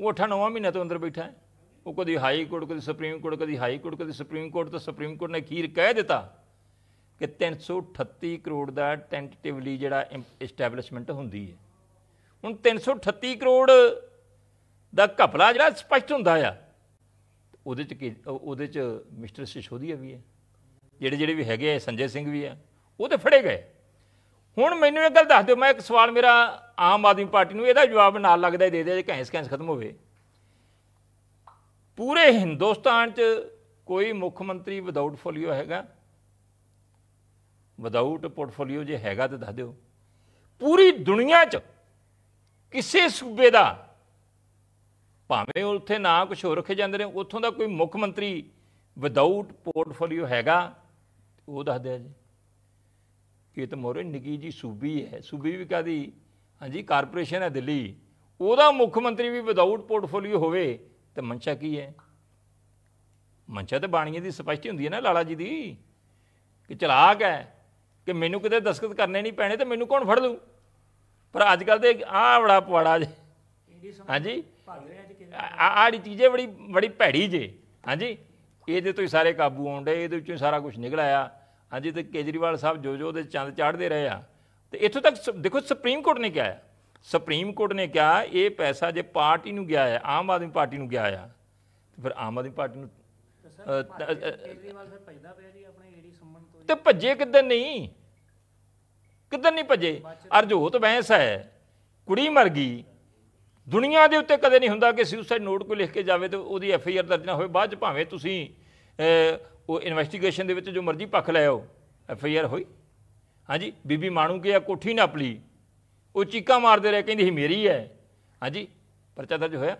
ਉਹ 8 9 ਮਹੀਨਿਆਂ ਤੋਂ ਅੰਦਰ ਬੈਠਾ ਹੈ। ਉਹ ਕਦੀ ਹਾਈ ਕੋਰਟ, ਕਦੀ ਸੁਪਰੀਮ ਕੋਰਟ, ਕਦੀ ਹਾਈ ਕੋਰਟ, ਕਦੀ ਸੁਪਰੀਮ ਕੋਰਟ, ਤਾਂ ਸੁਪਰੀਮ ਕੋਰਟ ਨੇ ਅਖੀਰ ਕਹਿ ਦਿੱਤਾ ਕਿ 338 ਕਰੋੜ ਦਾ ਟੈਂਟੇਟਿਵਲੀ ਜਿਹੜਾ ਐਸਟੈਬਲਿਸ਼ਮੈਂਟ ਹੁੰਦੀ ਹੈ। ਹੁਣ 338 ਕਰੋੜ ਦਾ ਘਪਲਾ ਜਿਹੜਾ ਸਪਸ਼ਟ ਹੁੰਦਾ ਆ, ਉਹਦੇ ਚ ਕੀ- ਉਹਦੇ ਚ ਮਿਸਟਰ ਸਿਸੋਦੀਆ ਵੀ ਹੈ, ਜਿਹੜੇ ਜਿਹੜੇ ਵੀ ਹੈਗੇ ਆ, ਸੰਜੇ ਸਿੰਘ ਵੀ ਆ, ਉਹ ਤੇ ਫੜੇ ਗਏ। ਹੁਣ ਮੈਨੂੰ ਇਹ ਗੱਲ ਦੱਸ ਦਿਓ, ਮੈਂ ਇੱਕ ਸਵਾਲ ਮੇਰਾ ਆਮ ਆਦਮੀ ਪਾਰਟੀ ਨੂੰ ਇਹਦਾ ਜਵਾਬ ਨਾਲ ਲੱਗਦਾ ਦੇ ਦੇ, ਜੇ ਘੈਂਸ ਘੈਂਸ ਖਤਮ ਹੋਵੇ। ਪੂਰੇ ਹਿੰਦੁਸਤਾਨ 'ਚ ਕੋਈ ਮੁੱਖ ਮੰਤਰੀ ਵਿਦਆਊਟ ਫੋਲੀਓ ਹੈਗਾ? ਵਿਦਆਊਟ ਪੋਰਟਫੋਲੀਓ ਜੇ ਹੈਗਾ ਤਾਂ ਦੱਸ ਦਿਓ। ਪੂਰੀ ਦੁਨੀਆ 'ਚ ਕਿਸੇ ਸੂਬੇ ਦਾ, ਭਾਵੇਂ ਉੱਥੇ ਨਾ ਕੁਝ ਹੋਰ ਰੱਖੇ ਜਾਂਦੇ ਨੇ, ਉੱਥੋਂ ਦਾ ਕੋਈ ਮੁੱਖ ਮੰਤਰੀ ਵਿਦਆਊਟ ਪੋਰਟਫੋਲੀਓ ਹੈਗਾ? ਉਹ ਦੱਸ ਦਿਆ ਜੀ। ਇਹ ਤਾਂ ਮੋਰੇ ਨਿੱਕੀ ਜੀ ਸੂਬੀ ਹੈ। ਸੂਬੀ ਵੀ ਕਾਦੀ ਹਾਂਜੀ ਕਾਰਪੋਰੇਸ਼ਨ ਹੈ ਦਿੱਲੀ। ਉਹਦਾ ਮੁੱਖ ਮੰਤਰੀ ਵੀ ਵਿਦਆਊਟ ਪੋਰਟਫੋਲੀਓ ਹੋਵੇ ਤੇ ਮਨਸ਼ਾ ਕੀ ਹੈ? ਮਨਸ਼ਾ ਤੇ ਬਾਣੀਏ ਦੀ ਸਪਸ਼ਟੀ ਹੁੰਦੀ ਹੈ ਨਾ ਲਾਲਾ ਜੀ ਦੀ ਕਿ ਚਲਾਕ ਹੈ ਕਿ ਮੈਨੂੰ ਕਿਤੇ ਦਸਖਤ ਕਰਨੇ ਨਹੀਂ ਪੈਣੇ ਤੇ ਮੈਨੂੰ ਕੌਣ ਫੜ ਲੂ ਪਰ ਅੱਜ ਕੱਲ ਤੇ ਆਹ ਬੜਾ ਪਵਾੜਾ ਜੇ। ਹਾਂਜੀ। ਆੜੀ ਚੀਜ਼ੇ ਬੜੀ ਬੜੀ ਭੈੜੀ ਜੇ। ਹਾਂਜੀ। ਇਹਦੇ ਤੋਂ ਹੀ ਸਾਰੇ ਕਾਬੂ ਆਉਂਦੇ ਇਹਦੇ ਵਿੱਚੋਂ ਹੀ ਸਾਰਾ ਕੁਝ ਨਿਕਲ ਆਇਆ। ਹਾਂਜੀ ਤੇ ਕੇਜਰੀਵਾਲ ਸਾਹਿਬ ਜੋ ਜੋ ਉਹਦੇ ਚੰਦ ਚਾੜਦੇ ਰਹੇ ਆ। ਤੇ ਇੱਥੋਂ ਤੱਕ ਦੇਖੋ ਸੁਪਰੀਮ ਕੋਰਟ ਨੇ ਕਿਹਾ ਸੁਪਰੀਮ ਕੋਰਟ ਨੇ ਕਿਹਾ ਇਹ ਪੈਸਾ ਜੇ ਪਾਰਟੀ ਨੂੰ ਗਿਆ ਹੈ ਆਮ ਆਦਮੀ ਪਾਰਟੀ ਨੂੰ ਗਿਆ ਆ ਤੇ ਫਿਰ ਆਮ ਆਦਮੀ ਪਾਰਟੀ ਨੂੰ ਤਾਂ ਭੱਜ- ਕਿੱਧਰ ਨਹੀਂ? ਕਿੱਧਰ ਨਹੀਂ ਭੱਜੇ? ਅਰਜੋਤ ਬੈਂਸ ਹੈ ਕੁੜੀ ਮਰ ਗਈ। ਦੁਨੀਆ ਦੇ ਉੱਤੇ ਕਦੇ ਨਹੀਂ ਹੁੰਦਾ ਕਿ ਸੁਸਾਈਡ ਨੋਟ ਕੋਈ ਲਿਖ ਕੇ ਜਾਵੇ ਤੇ ਉਹਦੀ ਐਫ ਆਈ ਆਰ ਦਰਜ ਨਾ ਹੋਵੇ। ਬਾਅਦ ਚ ਭਾਵੇਂ ਤੁਸੀਂ ਉਹ ਇਨਵੈਸਟੀਗੇਸ਼ਨ ਦੇ ਵਿੱਚ ਜੋ ਮਰਜ਼ੀ ਪੱਖ ਲੈ ਆਓ ਐਫ ਆਈ ਆਰ ਹੋਈ। ਹਾਂਜੀ ਬੀਬੀ ਮਾਣੂ ਕੇ ਆ ਕੋਠੀ ਨੱਪ ਲਈ। ਉਹ ਚੀਕਾਂ ਮਾਰਦੇ ਰਹੇ, ਕਹਿੰਦੀ ਸੀ ਮੇਰੀ ਹੈ। ਹਾਂਜੀ, ਪਰਚਾ ਦਰਜ ਹੋਇਆ?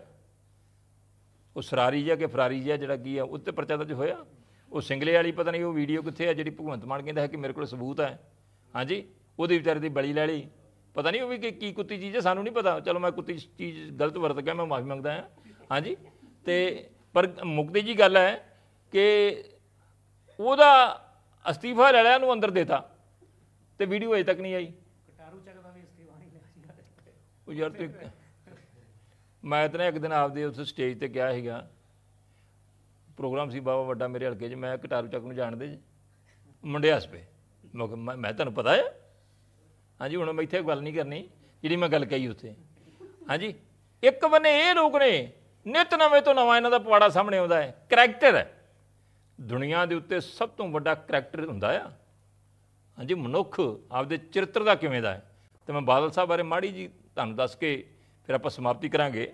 ਉਹ ਸਰਾਰੀ ਜਿਹਾ ਕਿ ਫਰਾਰੀ ਜਿਹਾ ਜਿਹੜਾ ਕੀ ਆ, ਉੱਤੇ ਪਰਚਾ ਦਰਜ ਹੋਇਆ? ਉਹ ਸਿੰਗਲੇ ਵਾਲੀ ਪਤਾ ਨਹੀਂ ਉਹ ਵੀਡੀਓ ਕਿੱਥੇ ਆ, ਜਿਹੜੀ ਭਗਵੰਤ ਮਾਨ ਕਹਿੰਦਾ ਹੈ ਕਿ ਮੇਰੇ ਕੋਲ ਸਬੂਤ ਹੈ। ਹਾਂਜੀ, ਉਹਦੇ ਵਿਚਾਰੇ ਦੀ ਬਲੀ ਲੈ ਲਈ। ਪਤਾ ਨਹੀਂ ਉਹ ਵੀ ਕਿ ਕੀ ਕੁੱਤੀ ਚੀਜ਼ ਹੈ, ਸਾਨੂੰ ਨਹੀਂ ਪਤਾ। ਚਲੋ ਮੈਂ ਕੁੱਤੀ ਚੀਜ਼ ਗਲਤ ਵਰਤ ਗਿਆ, ਮੈਂ ਮਾਫੀ ਮੰਗਦਾ ਹਾਂ। ਹਾਂਜੀ, ਤੇ ਪਰ ਮੁਕਤੀ ਜੀ ਗੱਲ ਹੈ ਕਿ ਉਹਦਾ ਅਸਤੀਫਾ ਲੈ ਲਿਆ ਨੂੰ ਅੰਦਰ ਦੇਤਾ। ਤੇ ਵੀਡੀਓ ਅਜੇ ਤੱਕ ਨਹੀਂ ਆਈ। ਕਟਾਰੂ ਚੱਕ ਦਾ ਵੀ ਇਸਤੀਫਾ ਨਹੀਂ ਲਿਆ ਜੀ ਉਹ ਯਾਰ ਤੂੰ ਮੈਂ ਤਾਂ ਨਾ ਇੱਕ ਦਿਨ ਆਪਦੇ ਉਸ ਸਟੇਜ ਤੇ ਗਿਆ ਸੀਗਾ। ਪ੍ਰੋਗਰਾਮ ਸੀ ਬਾਬਾ ਵੱਡਾ ਮੇਰੇ ਹਲਕੇ 'ਚ, ਮੈਂ ਕਟਾਰੂ ਚੱਕ ਨੂੰ ਜਾਣਦੇ ਜੀ ਮੁੰਡੇ ਹੱਸ ਪਏ ਮੈਂ ਮੈਂ ਮੈਂ ਤੁਹਾਨੂੰ ਪਤਾ ਹੈ ਹਾਂਜੀ, ਹੁਣ ਮੈਂ ਇੱਥੇ ਗੱਲ ਨਹੀਂ ਕਰਨੀ, ਜਿਹੜੀ ਮੈਂ ਗੱਲ ਕਹੀ ਉੱਥੇ। ਹਾਂਜੀ, ਇੱਕ ਬੰਨੇ ਇਹ ਲੋਕ ਨੇ, ਨਿਤ ਨਵੇਂ ਤੋਂ ਨਵਾਂ ਇਹਨਾਂ ਦਾ ਪਵਾੜਾ ਸਾਹਮਣੇ ਆਉਂਦਾ ਹੈ ਕਰੈਕਟਰ ਹੈ। ਦੁਨੀਆ ਦੇ ਉੱਤੇ ਸਭ ਤੋਂ ਵੱਡਾ ਕਰੈਕਟਰ ਹੁੰਦਾ ਆ। ਹਾਂਜੀ, ਮਨੁੱਖ ਆਪਦੇ ਚਰਿੱਤਰ ਦਾ ਕਿਵੇਂ ਦਾ ਹੈ? ਤੇ ਮੈਂ ਬਾਦਲ ਸਾਹਿਬ ਬਾਰੇ ਮਾੜੀ ਜੀ ਤੁਹਾਨੂੰ ਦੱਸ ਕੇ ਫਿਰ ਆਪਾਂ ਸਮਾਪਤੀ ਕਰਾਂਗੇ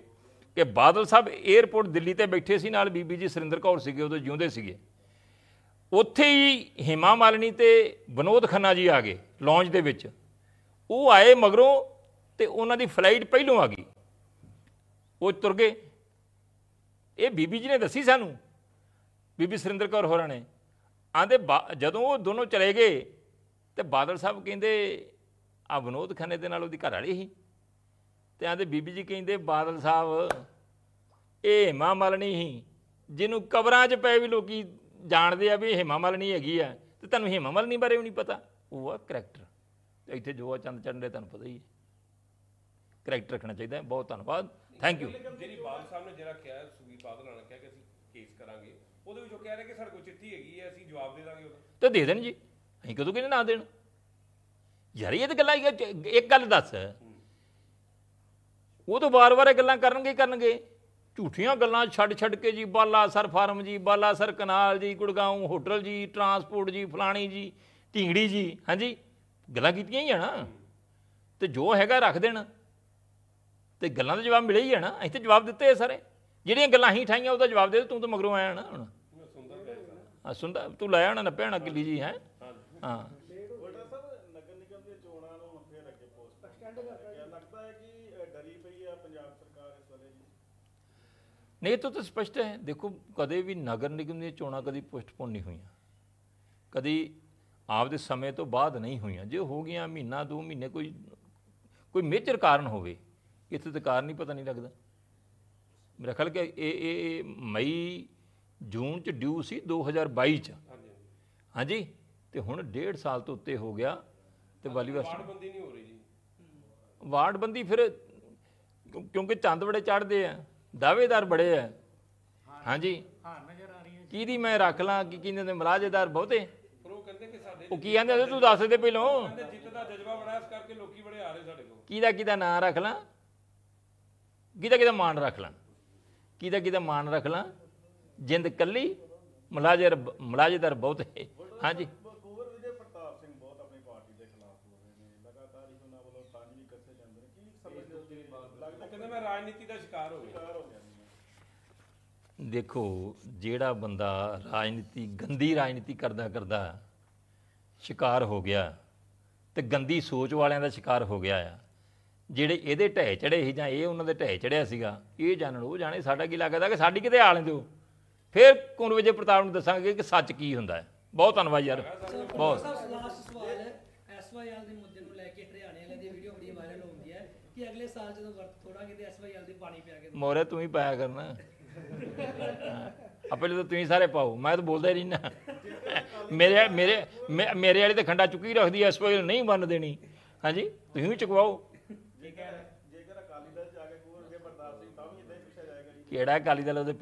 ਕਿ ਬਾਦਲ ਸਾਹਿਬ 에ਅਰਪੋਰਟ ਦਿੱਲੀ ਤੇ ਬੈਠੇ ਸੀ ਨਾਲ ਬੀਬੀ ਜੀ ਸੁਰਿੰਦਰ ਕੌਰ ਸੀਗੇ, ਉਦੋਂ ਜਿਉਂਦੇ ਸੀਗੇ। ਉੱਥੇ ਹੀ ਹਿਮਾ ਮਾਲਿਨੀ ਤੇ ਵਿਨੋਦ ਖੰਨਾ ਜੀ ਆ ਗਏ ਲੌਂਜ ਦੇ ਵਿੱਚ। ਉਹ ਆਏ ਮਗਰੋਂ ਤੇ ਉਹਨਾਂ ਦੀ ਫਲਾਈਟ ਪਹਿਲੋਂ ਆ ਗਈ। ਉਹ ਤੁਰ ਗਏ। ਇਹ ਬੀਬੀ ਜੀ ਨੇ ਦੱਸੀ ਸਾਨੂੰ, ਬੀਬੀ ਸੁਰਿੰਦਰ ਕੌਰ ਹੋਰਾਂ ਨੇ। ਆਂਦੇ ਜਦੋਂ ਉਹ ਦੋਨੋਂ ਚਲੇ ਗਏ ਤੇ ਬਾਦਲ ਸਾਹਿਬ ਕਹਿੰਦੇ ਆ ਵਿਨੋਦ ਖੰਨੇ ਦੇ ਨਾਲ ਉਹਦੀ ਘਰ ਵਾਲੀ ਸੀ। ਤੇ ਆਂਦੇ ਬੀਬੀ ਜੀ ਕਹਿੰਦੇ ਬਾਦਲ ਸਾਹਿਬ ਇਹ ਹਿਮਾ ਮਾਲਣੀ ਹੀ ਜਿਹਨੂੰ ਕਬਰਾਂ 'ਚ ਪਏ ਵੀ ਲੋਕੀ ਜਾਣਦੇ ਆ ਵੀ ਹਿਮਾ ਮਾਲਣੀ ਹੈਗੀ ਆ। ਤੇ ਤੁਹਾਨੂੰ ਹਿਮਾ ਮਾਲਣੀ ਬਾਰੇ ਵੀ ਨਹੀਂ ਪਤਾ? ਉਹ ਆ ਕਰੈਕਟਰ। ਇੱਥੇ ਜੋ ਆ ਚੰਦ ਚੰਡੇ ਤੁਹਾਨੂੰ ਪਤਾ ਹੀ ਹੈ ਕਰੈਕਟਰ ਰੱਖਣਾ ਚਾਹੀਦਾ। ਬਹੁਤ ਧੰਨਵਾਦ। ਥੈਂਕ ਯੂ ਜਿਹੜੀ ਬਾਦਲ ਸਾਹਿਬ ਨੇ ਜਿਹੜਾ ਕਿਹਾ ਸੁਖਬੀਰ ਬਾਦਲ ਨਾਲ ਕਿਹਾ ਕਿ ਅਸੀਂ ਕੇਸ ਕਰਾਂਗੇ ਉਹਦੇ ਵਿੱਚ ਉਹ ਕਹਿ ਰਹੇ ਕਿ ਸਾਡੇ ਕੋਲ ਚਿੱਠੀ ਹੈਗੀ ਹੈ ਅਸੀਂ ਜਵਾਬ ਦੇ ਦਾਂਗੇ ਉਹਦਾ। ਤੇ ਦੇ ਦੇਣ ਜੀ। ਅਸੀਂ ਕਦੋਂ ਕਿਹਨੇ ਨਾ ਦੇਣ? ਯਾਰ ਇਹ ਤਾਂ ਗੱਲਾਂ ਇੱਕ ਗੱਲ ਦੱਸ। ਉਹ ਤਾਂ ਵਾਰ-ਵਾਰ ਇਹ ਗੱਲਾਂ ਕਰਨਗੇ ਹੀ ਕਰਨਗੇ। ਝੂਠੀਆਂ ਗੱਲਾਂ ਛੱਡ ਛੱਡ ਕੇ ਜੀ ਬਾਲਾ ਸਰ ਫਾਰਮ ਜੀ ਬਾਲਾ ਸਰ ਕਨਾਲ ਜੀ ਗੁੜਗਾਉਂ ਹੋਟਲ ਜੀ ਟਰਾਂਸਪੋਰਟ ਜੀ ਫਲਾਣੀ ਜੀ ਢੀਂਗੜੀ ਜੀ ਹਾਂਜੀ ਗੱਲਾਂ ਕੀਤੀਆਂ ਹੀ ਆ ਨਾ। ਤੇ ਜੋ ਹੈਗਾ ਰੱਖ ਦੇਣ। ਤੇ ਗੱਲਾਂ ਦਾ ਜਵਾਬ ਮਿਲੇ ਹੀ ਆ ਨਾ। ਅਸੀਂ ਤੇ ਜਵਾਬ ਦਿੱਤੇ ਆ ਸਾਰੇ। ਜਿਹੜੀਆਂ ਗੱਲਾਂ ਅਸੀਂ ਠਾਈਆਂ ਉਹਦਾ ਜਵਾਬ ਦੇ ਤੂੰ ਤਾਂ ਮਗਰੋਂ ਆਇਆ ਨਾ ਹੁਣ। ਹਾਂ ਸੁਣਦਾ ਤੂੰ ਲੈ ਆਣਾ ਨੱਪੇ ਆਣਾ ਕਿੱਲੀ ਜੀ ਹੈ? ਹਾਂ ਵੋਟਰ ਸਾਹਿਬ ਨਗਰ ਨਿਗਮ ਦੀਆਂ ਚੋਣਾਂ ਨੂੰ ਹੁਣ ਫੇਰ ਅੱਗੇ ਪੋਸਟ ਐਕਸਟੈਂਡ ਕਰ ਗਿਆ ਲੱਗਦਾ ਹੈ ਕਿ ਅ, ਡਰੀ ਪਈ ਆ ਪੰਜਾਬ ਸਰਕਾਰ ਇਸ ਵੇਲੇ ਜੀ ਨਹੀਂ ਇਹ ਤਾਂ ਤਾਂ ਸਪਸ਼ਟ ਹੈ। ਦੇਖੋ ਕਦੇ ਵੀ ਨਗਰ ਨਿਗਮ ਦੀਆਂ ਚੋਣਾਂ ਕਦੀ ਪੋਸਟਪੋਨ ਨਹੀਂ ਹੋਈਆਂ। ਕਦੀ ਆਪਦੇ ਸਮੇਂ ਤੋਂ ਬਾਅਦ ਨਹੀਂ ਹੋਈਆਂ। ਜੇ ਹੋ ਗਈਆਂ ਮਹੀਨਾ ਦੋ ਮਹੀਨੇ ਕੋਈ ਕੋਈ ਮੇਜਰ ਕਾਰਨ ਹੋਵੇ ਇੱਥੇ ਤਾਂ ਕਾਰਨ ਹੀ ਪਤਾ ਨਹੀਂ ਲੱਗਦਾ। ਮੇਰਾ ਖਿਆਲ ਕਿ ਇਹ ਇਹ ਮਈ ਜੂਨ ਚ ਡਿਊ ਸੀ 2022 ਚ। ਹਾਂਜੀ ਤੇ ਹੁਣ ਡੇਢ ਸਾਲ ਤੋਂ ਉੱਤੇ ਹੋ ਗਿਆ ਤੇ ਵਾਲੀਵਾਲ ਵਾਰਡਬੰਦੀ ਨਹੀਂ ਹੋ ਰਹੀ ਜੀ। ਵਾਰਡਬੰਦੀ ਫਿਰ ਕਿਉਂ- ਕਿਉਂਕਿ ਚੰਦ ਬੜੇ ਚੜਦੇ ਆ। ਦਾਅਵੇਦਾਰ ਬੜੇ ਆ। ਹਾਂਜੀ। ਹਾਂ ਨਜ਼ਰ ਆ ਰਹੀ ਹੈ ਕਿਹਦੀ ਮੈਂ ਰੱਖ ਲਾਂ ਕੀ ਕਹਿੰਦੇ ਨੇ ਮਲਾਜੇਦਾਰ ਬਹੁਤੇ? ਉਹ ਕਹਿੰਦੇ ਕਿ ਸਾਡੇ ਉਹ ਕੀ ਕਹਿੰਦੇ ਤੂੰ ਦੱਸ ਦੇ ਪਹਿਲੋਂ। ਕਹਿੰਦੇ ਜਿੱਤ ਦਾ ਜਜ਼ਬਾ ਬੜਾ ਇਸ ਕਰਕੇ ਲੋਕੀ ਬੜੇ ਆ ਰਹੇ ਸਾਡੇ ਕੋਲ। ਕਿਹਦਾ ਕਿਹਦਾ ਨਾਂ ਰੱਖ ਲਾਂ? ਕਿਹਦਾ ਕਿਹਦਾ ਮਾਣ ਰੱਖ ਲਾਂ? ਕਿਹਦਾ ਕਿਹਦਾ ਮਾਣ ਰੱਖ ਲਾਂ? ਜਿੰਦ ਕੱਲੀ ਮਲਾਜੇਦਾਰ ਮਲਾਜੇਦਾਰ ਬਹੁਤੇ। ਹਾਂਜੀ ਕੁਵਰ ਵਿਜੇ ਪ੍ਰਤਾਪ ਸਿੰਘ ਬਹੁਤ ਆਪਣੀ ਪਾਰਟੀ ਦੇ ਖਿਲਾਫ ਹੋ ਰਹੇ ਨੇ ਲਗਾਤਾਰ ਹੀ ਉਹਨਾਂ ਵੱਲੋਂ ਤੰਜ ਵੀ ਕੱਸੇ ਜਾਂਦੇ ਨੇ ਕੀ ਸਮਝਦੇ ਹੋ ਜਿਹੜੀ ਲੱਗਦਾ ਉਹ ਕਹਿੰਦੇ ਮੈਂ ਰਾਜਨੀਤੀ ਦਾ ਸ਼ਿਕਾਰ ਹੋ ਗਿਆ ਕਾਰ ਹੋ ਗਿਆ ਨਹੀਂ ਦੇਖੋ ਜਿਹੜਾ ਬੰਦਾ ਰਾਜਨੀਤੀ ਗੰਦੀ ਰਾਜਨੀਤੀ ਕਰਦਾ ਕਰਦਾ ਸ਼ਿਕਾਰ ਹੋ ਗਿਆ ਤੇ ਗੰਦੀ ਸੋਚ ਵਾਲਿਆਂ ਦਾ ਸ਼ਿਕਾਰ ਹੋ ਗਿਆ ਆ। ਜਿਹੜੇ ਇਹਦੇ ਢਹਿ ਚੜੇ ਸੀ ਜਾਂ ਇਹ ਉਹਨਾਂ ਦੇ ਢਹਿ ਚੜਿਆ ਸੀਗਾ ਇਹ ਜਾਣਨ ਉਹ ਜਾਣੇ ਸਾਡਾ ਕੀ ਲੱਗਦਾ ਕਿ ਸਾਡੀ ਕਿਤੇ ਆ ਲੈਂਦੇ ਹੋ? ਫਿਰ ਕੁੰਰ ਵਿਜੇ ਪ੍ਰਤਾਪ ਨੂੰ ਦੱਸਾਂਗੇ ਕਿ ਸੱਚ ਕੀ ਹੁੰਦਾ ਹੈ। ਬਹੁਤ ਧੰਨਵਾਦ ਯਾਰ ਬਹੁਤ। ਲਾਸਟ ਸਵਾਲ ਹੈ ਐਸਵਾਈਐਲ ਦੇ ਮੁੱਦੇ ਨੂੰ ਲੈ ਕੇ ਹਰਿਆਣੇ ਵਾਲੇ ਦੀ ਵੀਡੀਓ ਬੜੀ ਵਾਇਰਲ ਹੁੰਦੀ ਹੈ ਕਿ ਅਗਲੇ ਸਾਲ ਜਦੋਂ ਵਰਤ ਤੋੜਾਂਗੇ ਤੇ ਐਸਵਾਈਐਲ ਦੀ ਪਾਣੀ ਪਿਆ ਕੇ ਮੋਰੇ ਤੂੰ ਹੀ ਪਾਇਆ ਕਰਨਾ। ਆਪੇ ਤਾਂ ਤੁਸੀਂ ਸਾਰੇ ਪਾਓ ਮੈਂ ਤਾਂ ਬੋਲਦਾ ਹੀ ਨਹੀਂ ਨਾ। ਮੇਰੇ ਮੇਰੇ ਮੇਰੇ ਵਾਲੀ ਤਾਂ ਖੰਡਾ ਚੁੱਕੀ ਰੱਖਦੀ ਐ ਇਸ ਵੇਲੇ ਨਹੀਂ ਬੰਨ ਦੇਣੀ। ਹਾਂਜੀ ਤੁਸੀਂ ਵੀ ਚੁਕਵਾਓ। ਜੇਕਰ ਜੇਕਰ ਅਕਾਲੀ ਦਲ ਆ ਕੇ ਵਿਜੇ ਪ੍ਰਤਾਪ ਸਿੰਘ ਤਾਂ ਵੀ ਇਦਾਂ ਹੀ ਪੁੱਛਿਆ ਜਾਏਗਾ ਜੀ। ਕਿਹੜਾ ਅਕਾਲੀ ਦਲ ਉਹਦੇ